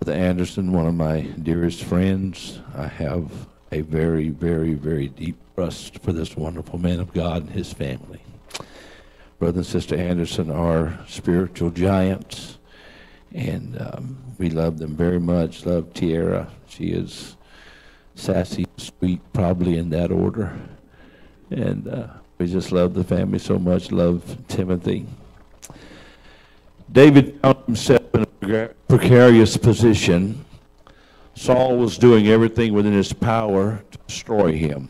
Brother Anderson one of my dearest friends. I have a very, very, very deep trust for this wonderful man of God and his family. Brother and Sister Anderson are spiritual giants, and um, we love them very much. Love Tierra. She is sassy, sweet, probably in that order. And uh, we just love the family so much. Love Timothy. David found himself in a precarious position. Saul was doing everything within his power to destroy him,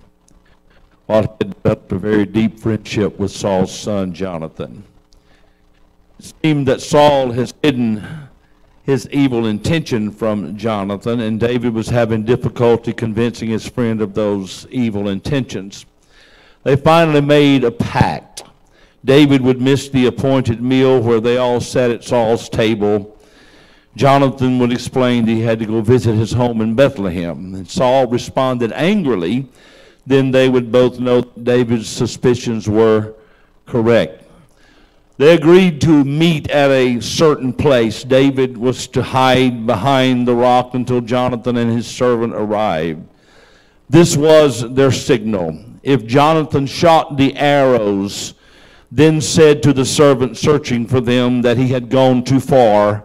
while he had developed a very deep friendship with Saul's son, Jonathan. It seemed that Saul has hidden his evil intention from Jonathan, and David was having difficulty convincing his friend of those evil intentions. They finally made a pact. David would miss the appointed meal where they all sat at Saul's table. Jonathan would explain that he had to go visit his home in Bethlehem. And Saul responded angrily. Then they would both know David's suspicions were correct. They agreed to meet at a certain place. David was to hide behind the rock until Jonathan and his servant arrived. This was their signal. If Jonathan shot the arrows, then said to the servant searching for them that he had gone too far,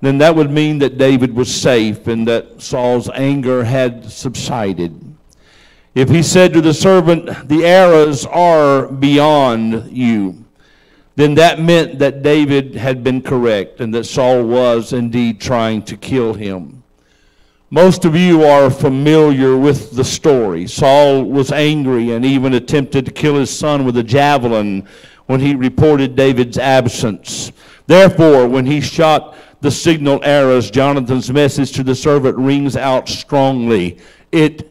then that would mean that David was safe and that Saul's anger had subsided. If he said to the servant, The arrows are beyond you, then that meant that David had been correct and that Saul was indeed trying to kill him. Most of you are familiar with the story. Saul was angry and even attempted to kill his son with a javelin when he reported David's absence. Therefore, when he shot the signal arrows, Jonathan's message to the servant rings out strongly It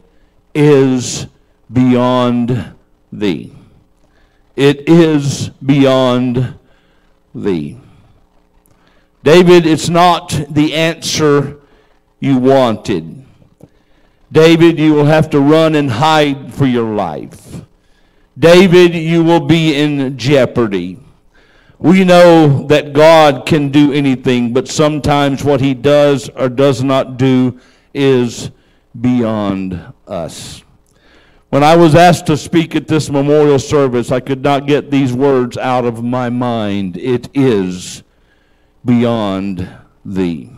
is beyond thee. It is beyond thee. David, it's not the answer you wanted. David, you will have to run and hide for your life. David, you will be in jeopardy. We know that God can do anything, but sometimes what he does or does not do is beyond us. When I was asked to speak at this memorial service, I could not get these words out of my mind. It is beyond thee.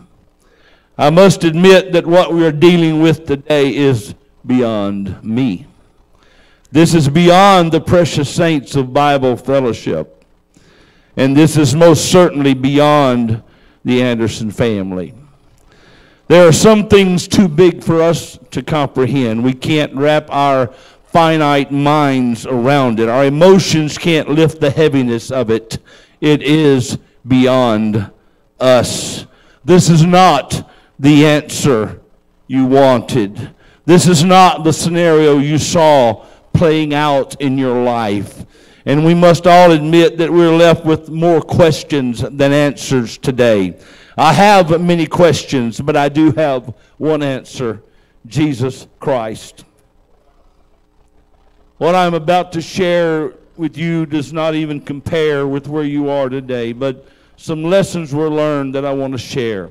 I must admit that what we are dealing with today is beyond me. This is beyond the precious saints of Bible fellowship. And this is most certainly beyond the Anderson family. There are some things too big for us to comprehend. We can't wrap our finite minds around it. Our emotions can't lift the heaviness of it. It is beyond us. This is not the answer you wanted. This is not the scenario you saw playing out in your life. And we must all admit that we're left with more questions than answers today. I have many questions, but I do have one answer Jesus Christ. What I'm about to share with you does not even compare with where you are today, but some lessons were learned that I want to share.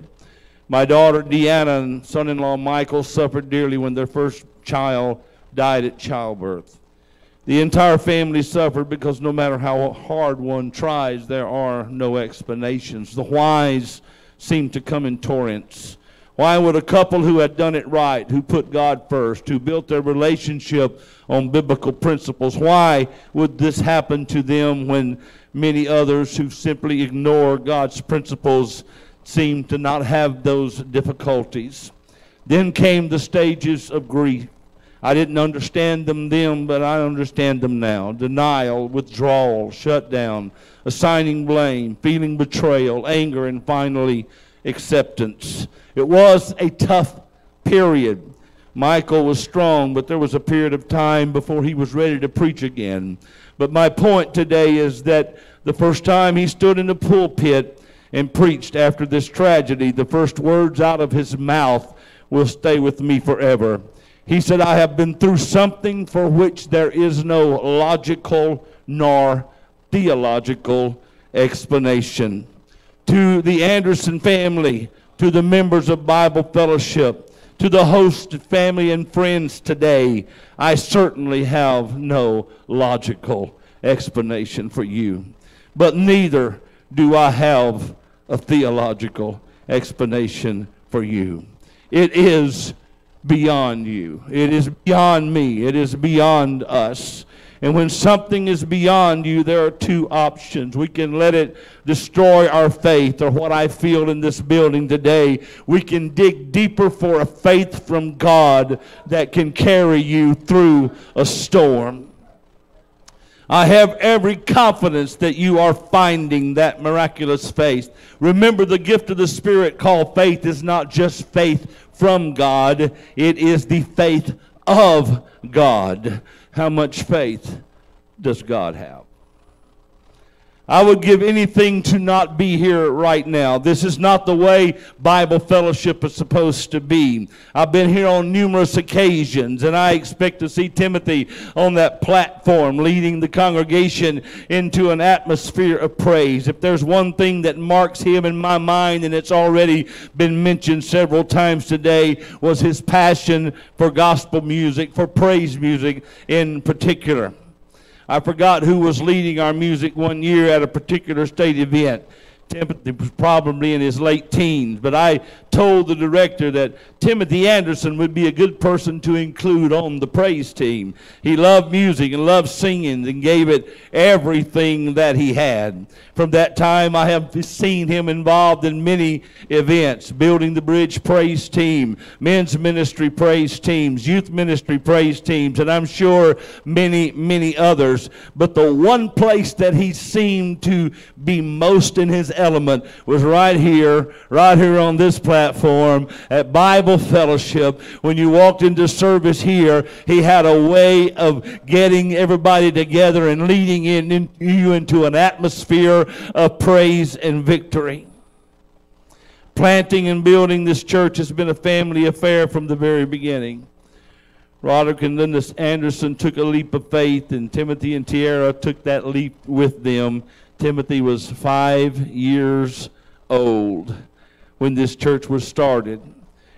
My daughter Deanna and son in law Michael suffered dearly when their first child died at childbirth. The entire family suffered because no matter how hard one tries, there are no explanations. The whys seem to come in torrents. Why would a couple who had done it right, who put God first, who built their relationship on biblical principles, why would this happen to them when many others who simply ignore God's principles seem to not have those difficulties? Then came the stages of grief. I didn't understand them then, but I understand them now. Denial, withdrawal, shutdown, assigning blame, feeling betrayal, anger, and finally acceptance. It was a tough period. Michael was strong, but there was a period of time before he was ready to preach again. But my point today is that the first time he stood in the pulpit and preached after this tragedy, the first words out of his mouth will stay with me forever. He said, I have been through something for which there is no logical nor theological explanation. To the Anderson family, to the members of Bible Fellowship, to the host family and friends today, I certainly have no logical explanation for you. But neither do I have a theological explanation for you. It is beyond you. It is beyond me. It is beyond us. And when something is beyond you, there are two options. We can let it destroy our faith, or what I feel in this building today. We can dig deeper for a faith from God that can carry you through a storm. I have every confidence that you are finding that miraculous faith. Remember, the gift of the Spirit called faith is not just faith from God, it is the faith of God. How much faith does God have? I would give anything to not be here right now. This is not the way Bible fellowship is supposed to be. I've been here on numerous occasions, and I expect to see Timothy on that platform leading the congregation into an atmosphere of praise. If there's one thing that marks him in my mind, and it's already been mentioned several times today, was his passion for gospel music, for praise music in particular. I forgot who was leading our music one year at a particular state event. Timothy was probably in his late teens, but I told the director that Timothy Anderson would be a good person to include on the praise team. He loved music and loved singing and gave it everything that he had. From that time, I have seen him involved in many events building the bridge praise team, men's ministry praise teams, youth ministry praise teams, and I'm sure many, many others. But the one place that he seemed to be most in his element was right here, right here on this platform at Bible Fellowship. When you walked into service here, he had a way of getting everybody together and leading in, in, you into an atmosphere of praise and victory. Planting and building this church has been a family affair from the very beginning. Roderick and Linda Anderson took a leap of faith, and Timothy and Tiara took that leap with them Timothy was five years old when this church was started.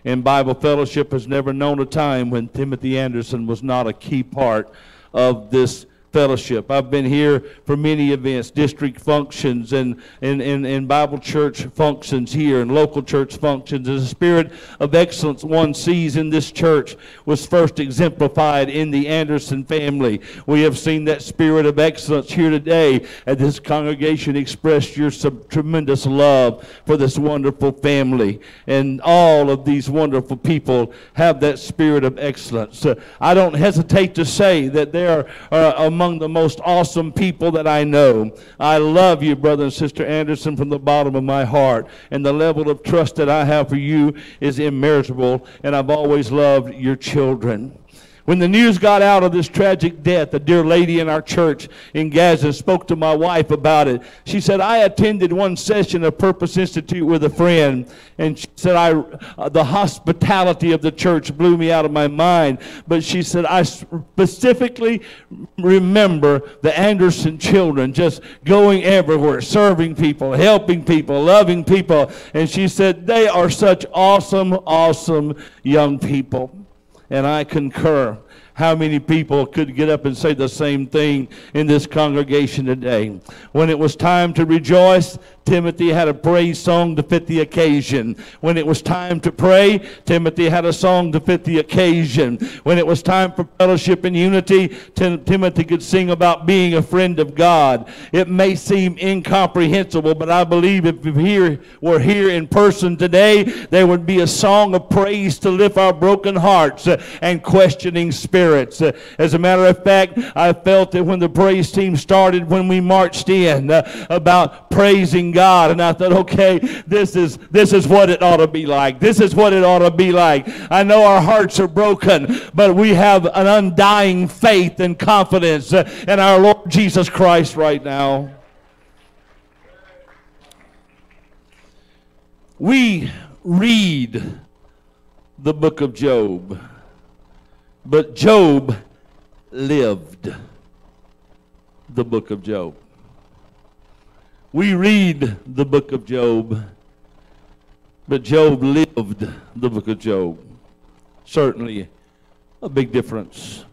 And Bible Fellowship has never known a time when Timothy Anderson was not a key part of this fellowship. I've been here for many events, district functions and, and, and, and Bible church functions here and local church functions. And the spirit of excellence one sees in this church was first exemplified in the Anderson family. We have seen that spirit of excellence here today as this congregation expressed your tremendous love for this wonderful family. And all of these wonderful people have that spirit of excellence. Uh, I don't hesitate to say that there are uh, among the most awesome people that I know. I love you, brother and sister Anderson, from the bottom of my heart. And the level of trust that I have for you is immeasurable. And I've always loved your children. When the news got out of this tragic death, a dear lady in our church in Gaza spoke to my wife about it. She said, I attended one session of Purpose Institute with a friend, and she said, I, uh, the hospitality of the church blew me out of my mind. But she said, I specifically remember the Anderson children just going everywhere, serving people, helping people, loving people. And she said, they are such awesome, awesome young people and I concur. How many people could get up and say the same thing in this congregation today? When it was time to rejoice, Timothy had a praise song to fit the occasion. When it was time to pray, Timothy had a song to fit the occasion. When it was time for fellowship and unity, Tim- Timothy could sing about being a friend of God. It may seem incomprehensible, but I believe if we here, were here in person today, there would be a song of praise to lift our broken hearts and questioning spirits. Uh, as a matter of fact, I felt that when the praise team started, when we marched in, uh, about praising God. And I thought, okay, this is this is what it ought to be like. This is what it ought to be like. I know our hearts are broken, but we have an undying faith and confidence uh, in our Lord Jesus Christ right now. We read the book of Job, but Job lived the book of Job. We read the book of Job, but Job lived the book of Job. Certainly a big difference.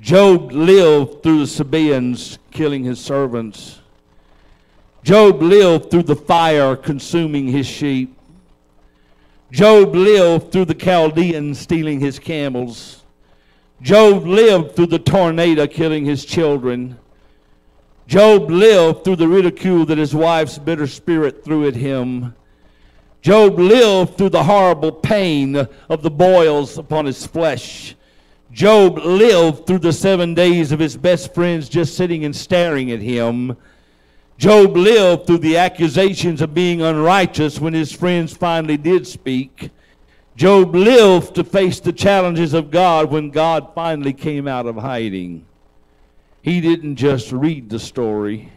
Job lived through the Sabaeans killing his servants. Job lived through the fire consuming his sheep. Job lived through the Chaldeans stealing his camels. Job lived through the tornado killing his children. Job lived through the ridicule that his wife's bitter spirit threw at him. Job lived through the horrible pain of the boils upon his flesh. Job lived through the seven days of his best friends just sitting and staring at him. Job lived through the accusations of being unrighteous when his friends finally did speak. Job lived to face the challenges of God when God finally came out of hiding. He didn't just read the story,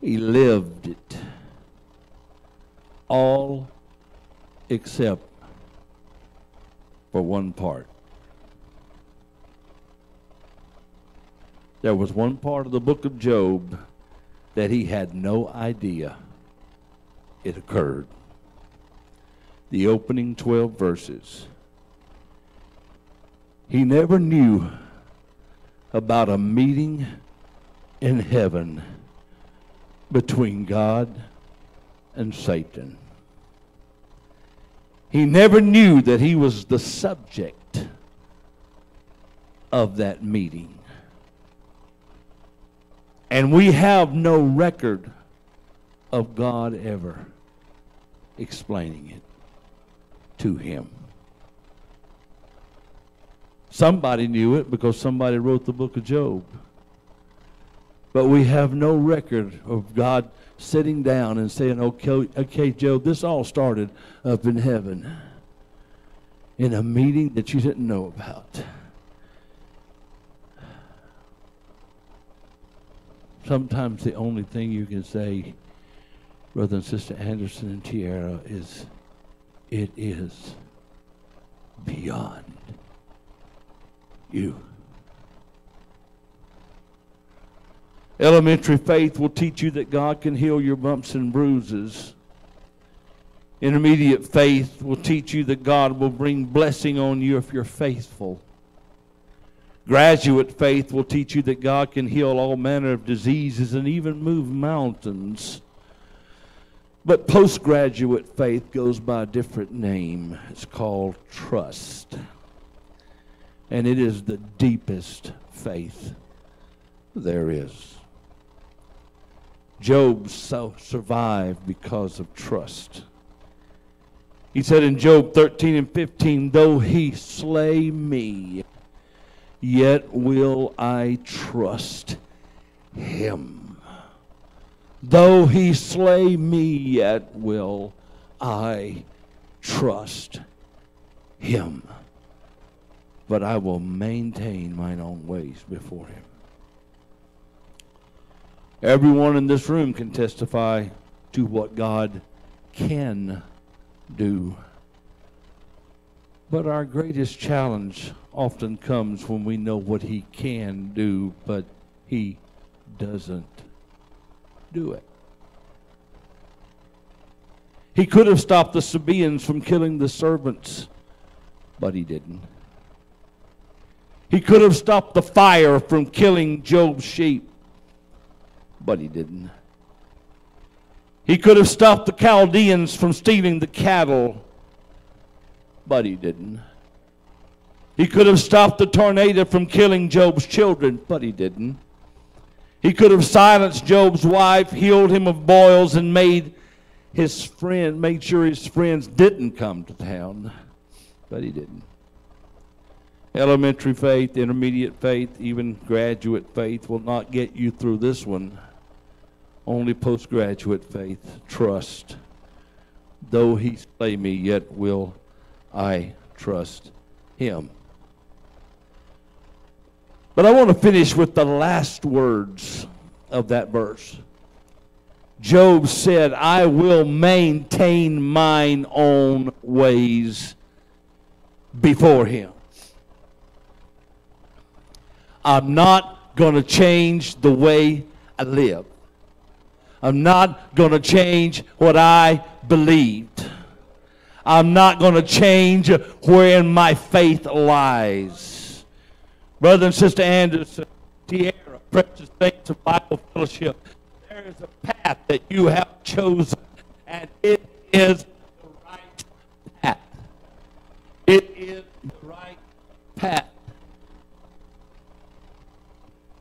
he lived it. All except for one part. There was one part of the book of Job that he had no idea it occurred. The opening 12 verses. He never knew about a meeting in heaven between God and Satan. He never knew that he was the subject of that meeting. And we have no record of God ever explaining it to him. Somebody knew it because somebody wrote the book of Job. But we have no record of God sitting down and saying, okay, okay, Job, this all started up in heaven in a meeting that you didn't know about. Sometimes the only thing you can say, Brother and Sister Anderson and Tierra, is it is beyond you. Elementary faith will teach you that God can heal your bumps and bruises. Intermediate faith will teach you that God will bring blessing on you if you're faithful. Graduate faith will teach you that God can heal all manner of diseases and even move mountains. But postgraduate faith goes by a different name. It's called trust and it is the deepest faith there is. Job so survived because of trust. He said in Job 13 and 15, Though he slay me, yet will I trust him. Though he slay me, yet will I trust him. but I will maintain mine own ways before him. Everyone in this room can testify to what God can do. But our greatest challenge often comes when we know what he can do, but he doesn't do it. He could have stopped the Sabaeans from killing the servants, but he didn't. He could have stopped the fire from killing Job's sheep, but he didn't. He could have stopped the Chaldeans from stealing the cattle, but he didn't. He could have stopped the tornado from killing Job's children, but he didn't. He could have silenced Job's wife, healed him of boils, and made his friend, made sure his friends didn't come to town, but he didn't. Elementary faith, intermediate faith, even graduate faith will not get you through this one. Only postgraduate faith, trust. Though he slay me, yet will I trust him. But I want to finish with the last words of that verse. Job said, I will maintain mine own ways before him. I'm not going to change the way I live. I'm not going to change what I believed. I'm not going to change wherein my faith lies. Brother and Sister Anderson, Tierra, Precious Saints of Bible Fellowship, there is a path that you have chosen, and it is the right path. It is the right path.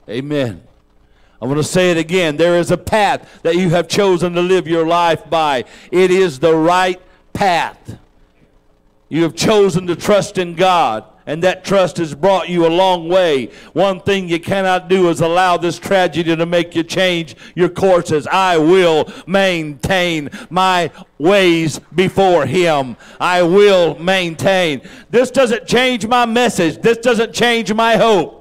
Amen. I want to say it again. There is a path that you have chosen to live your life by. It is the right path. You have chosen to trust in God and that trust has brought you a long way. One thing you cannot do is allow this tragedy to make you change your courses. I will maintain my ways before him. I will maintain. This doesn't change my message. This doesn't change my hope.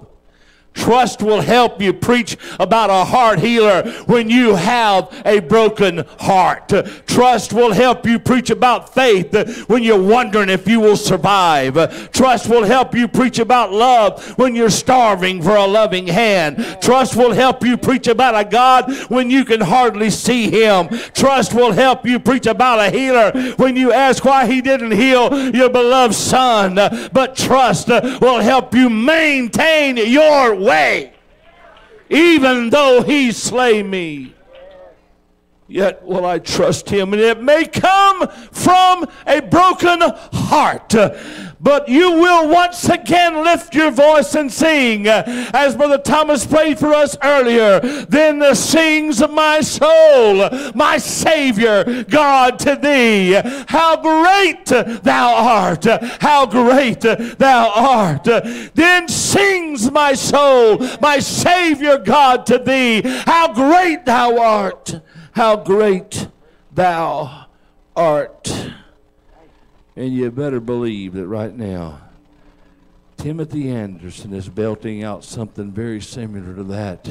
Trust will help you preach about a heart healer when you have a broken heart. Trust will help you preach about faith when you're wondering if you will survive. Trust will help you preach about love when you're starving for a loving hand. Trust will help you preach about a God when you can hardly see him. Trust will help you preach about a healer when you ask why he didn't heal your beloved son. But trust will help you maintain your way. Even though he slay me, yet will I trust him. And it may come from a broken heart. But you will once again lift your voice and sing. Uh, as Brother Thomas prayed for us earlier, then the sings my soul, my Savior, God, to thee. How great thou art! How great thou art! Then sings my soul, my Savior, God, to thee. How great thou art! How great thou art! And you better believe that right now, Timothy Anderson is belting out something very similar to that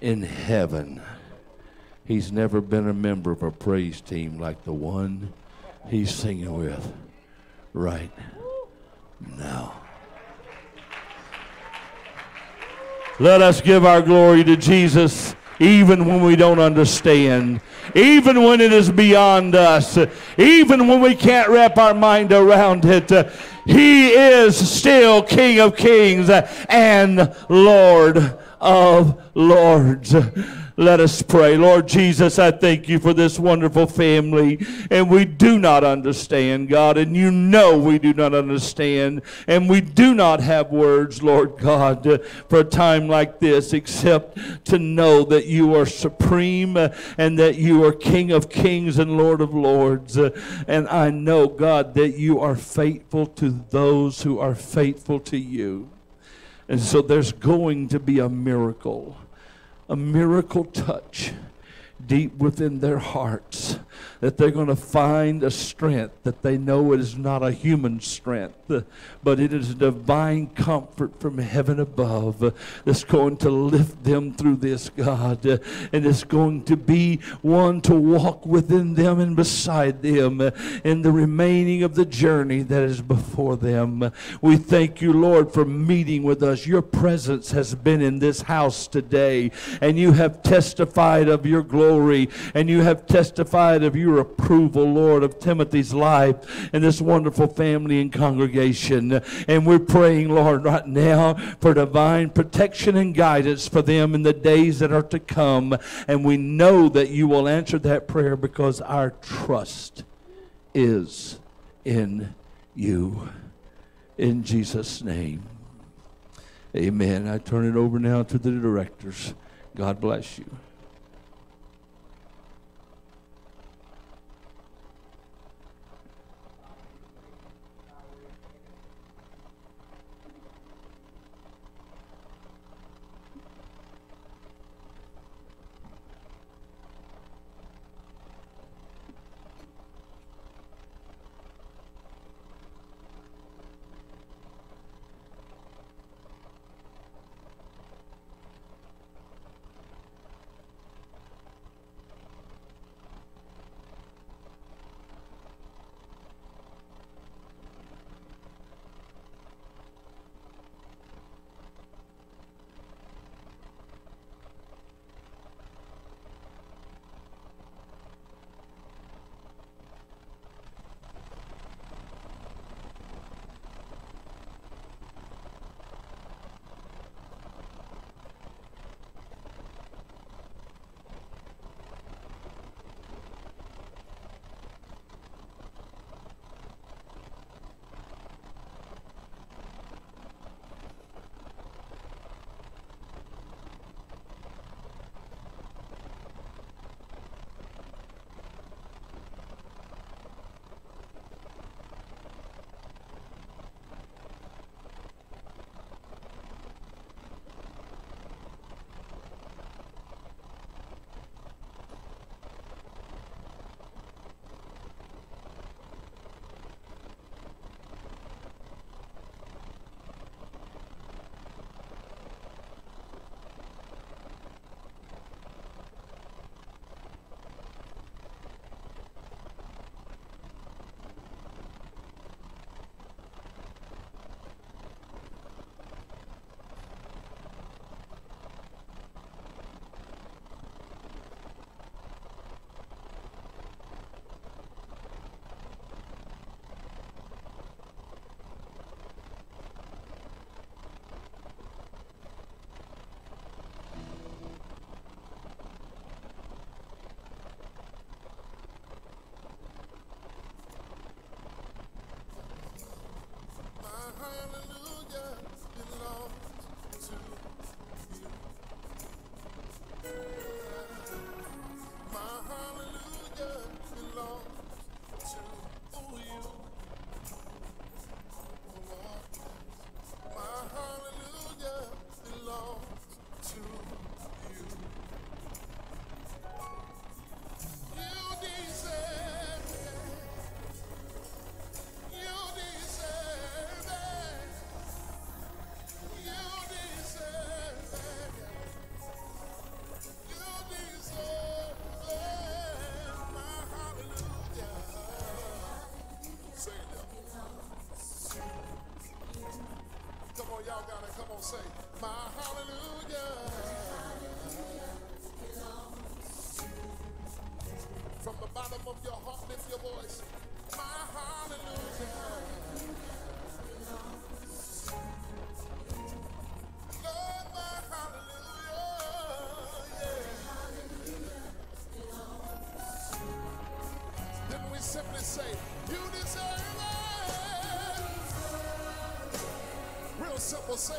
in heaven. He's never been a member of a praise team like the one he's singing with right now. Let us give our glory to Jesus even when we don't understand, even when it is beyond us, even when we can't wrap our mind around it. He is still King of kings and Lord of lords. Let us pray. Lord Jesus, I thank you for this wonderful family. And we do not understand, God, and you know we do not understand. And we do not have words, Lord God, for a time like this except to know that you are supreme and that you are King of kings and Lord of lords. And I know, God, that you are faithful to those who are faithful to you. And so there's going to be a miracle a miracle touch deep within their hearts that they're going to find a strength that they know it is not a human strength, but it is a divine comfort from heaven above that's going to lift them through this, God. And it's going to be one to walk within them and beside them in the remaining of the journey that is before them. We thank you, Lord, for meeting with us. Your presence has been in this house today, and you have testified of your glory, and you have testified of your approval, Lord, of Timothy's life and this wonderful family and congregation. And we're praying, Lord, right now for divine protection and guidance for them in the days that are to come. And we know that you will answer that prayer because our trust is in you. In Jesus' name. Amen. I turn it over now to the directors. God bless you. Say, my hallelujah. From the bottom of your heart, lift your voice. My hallelujah. Hallelujah. Then we simply say, you deserve simple, say.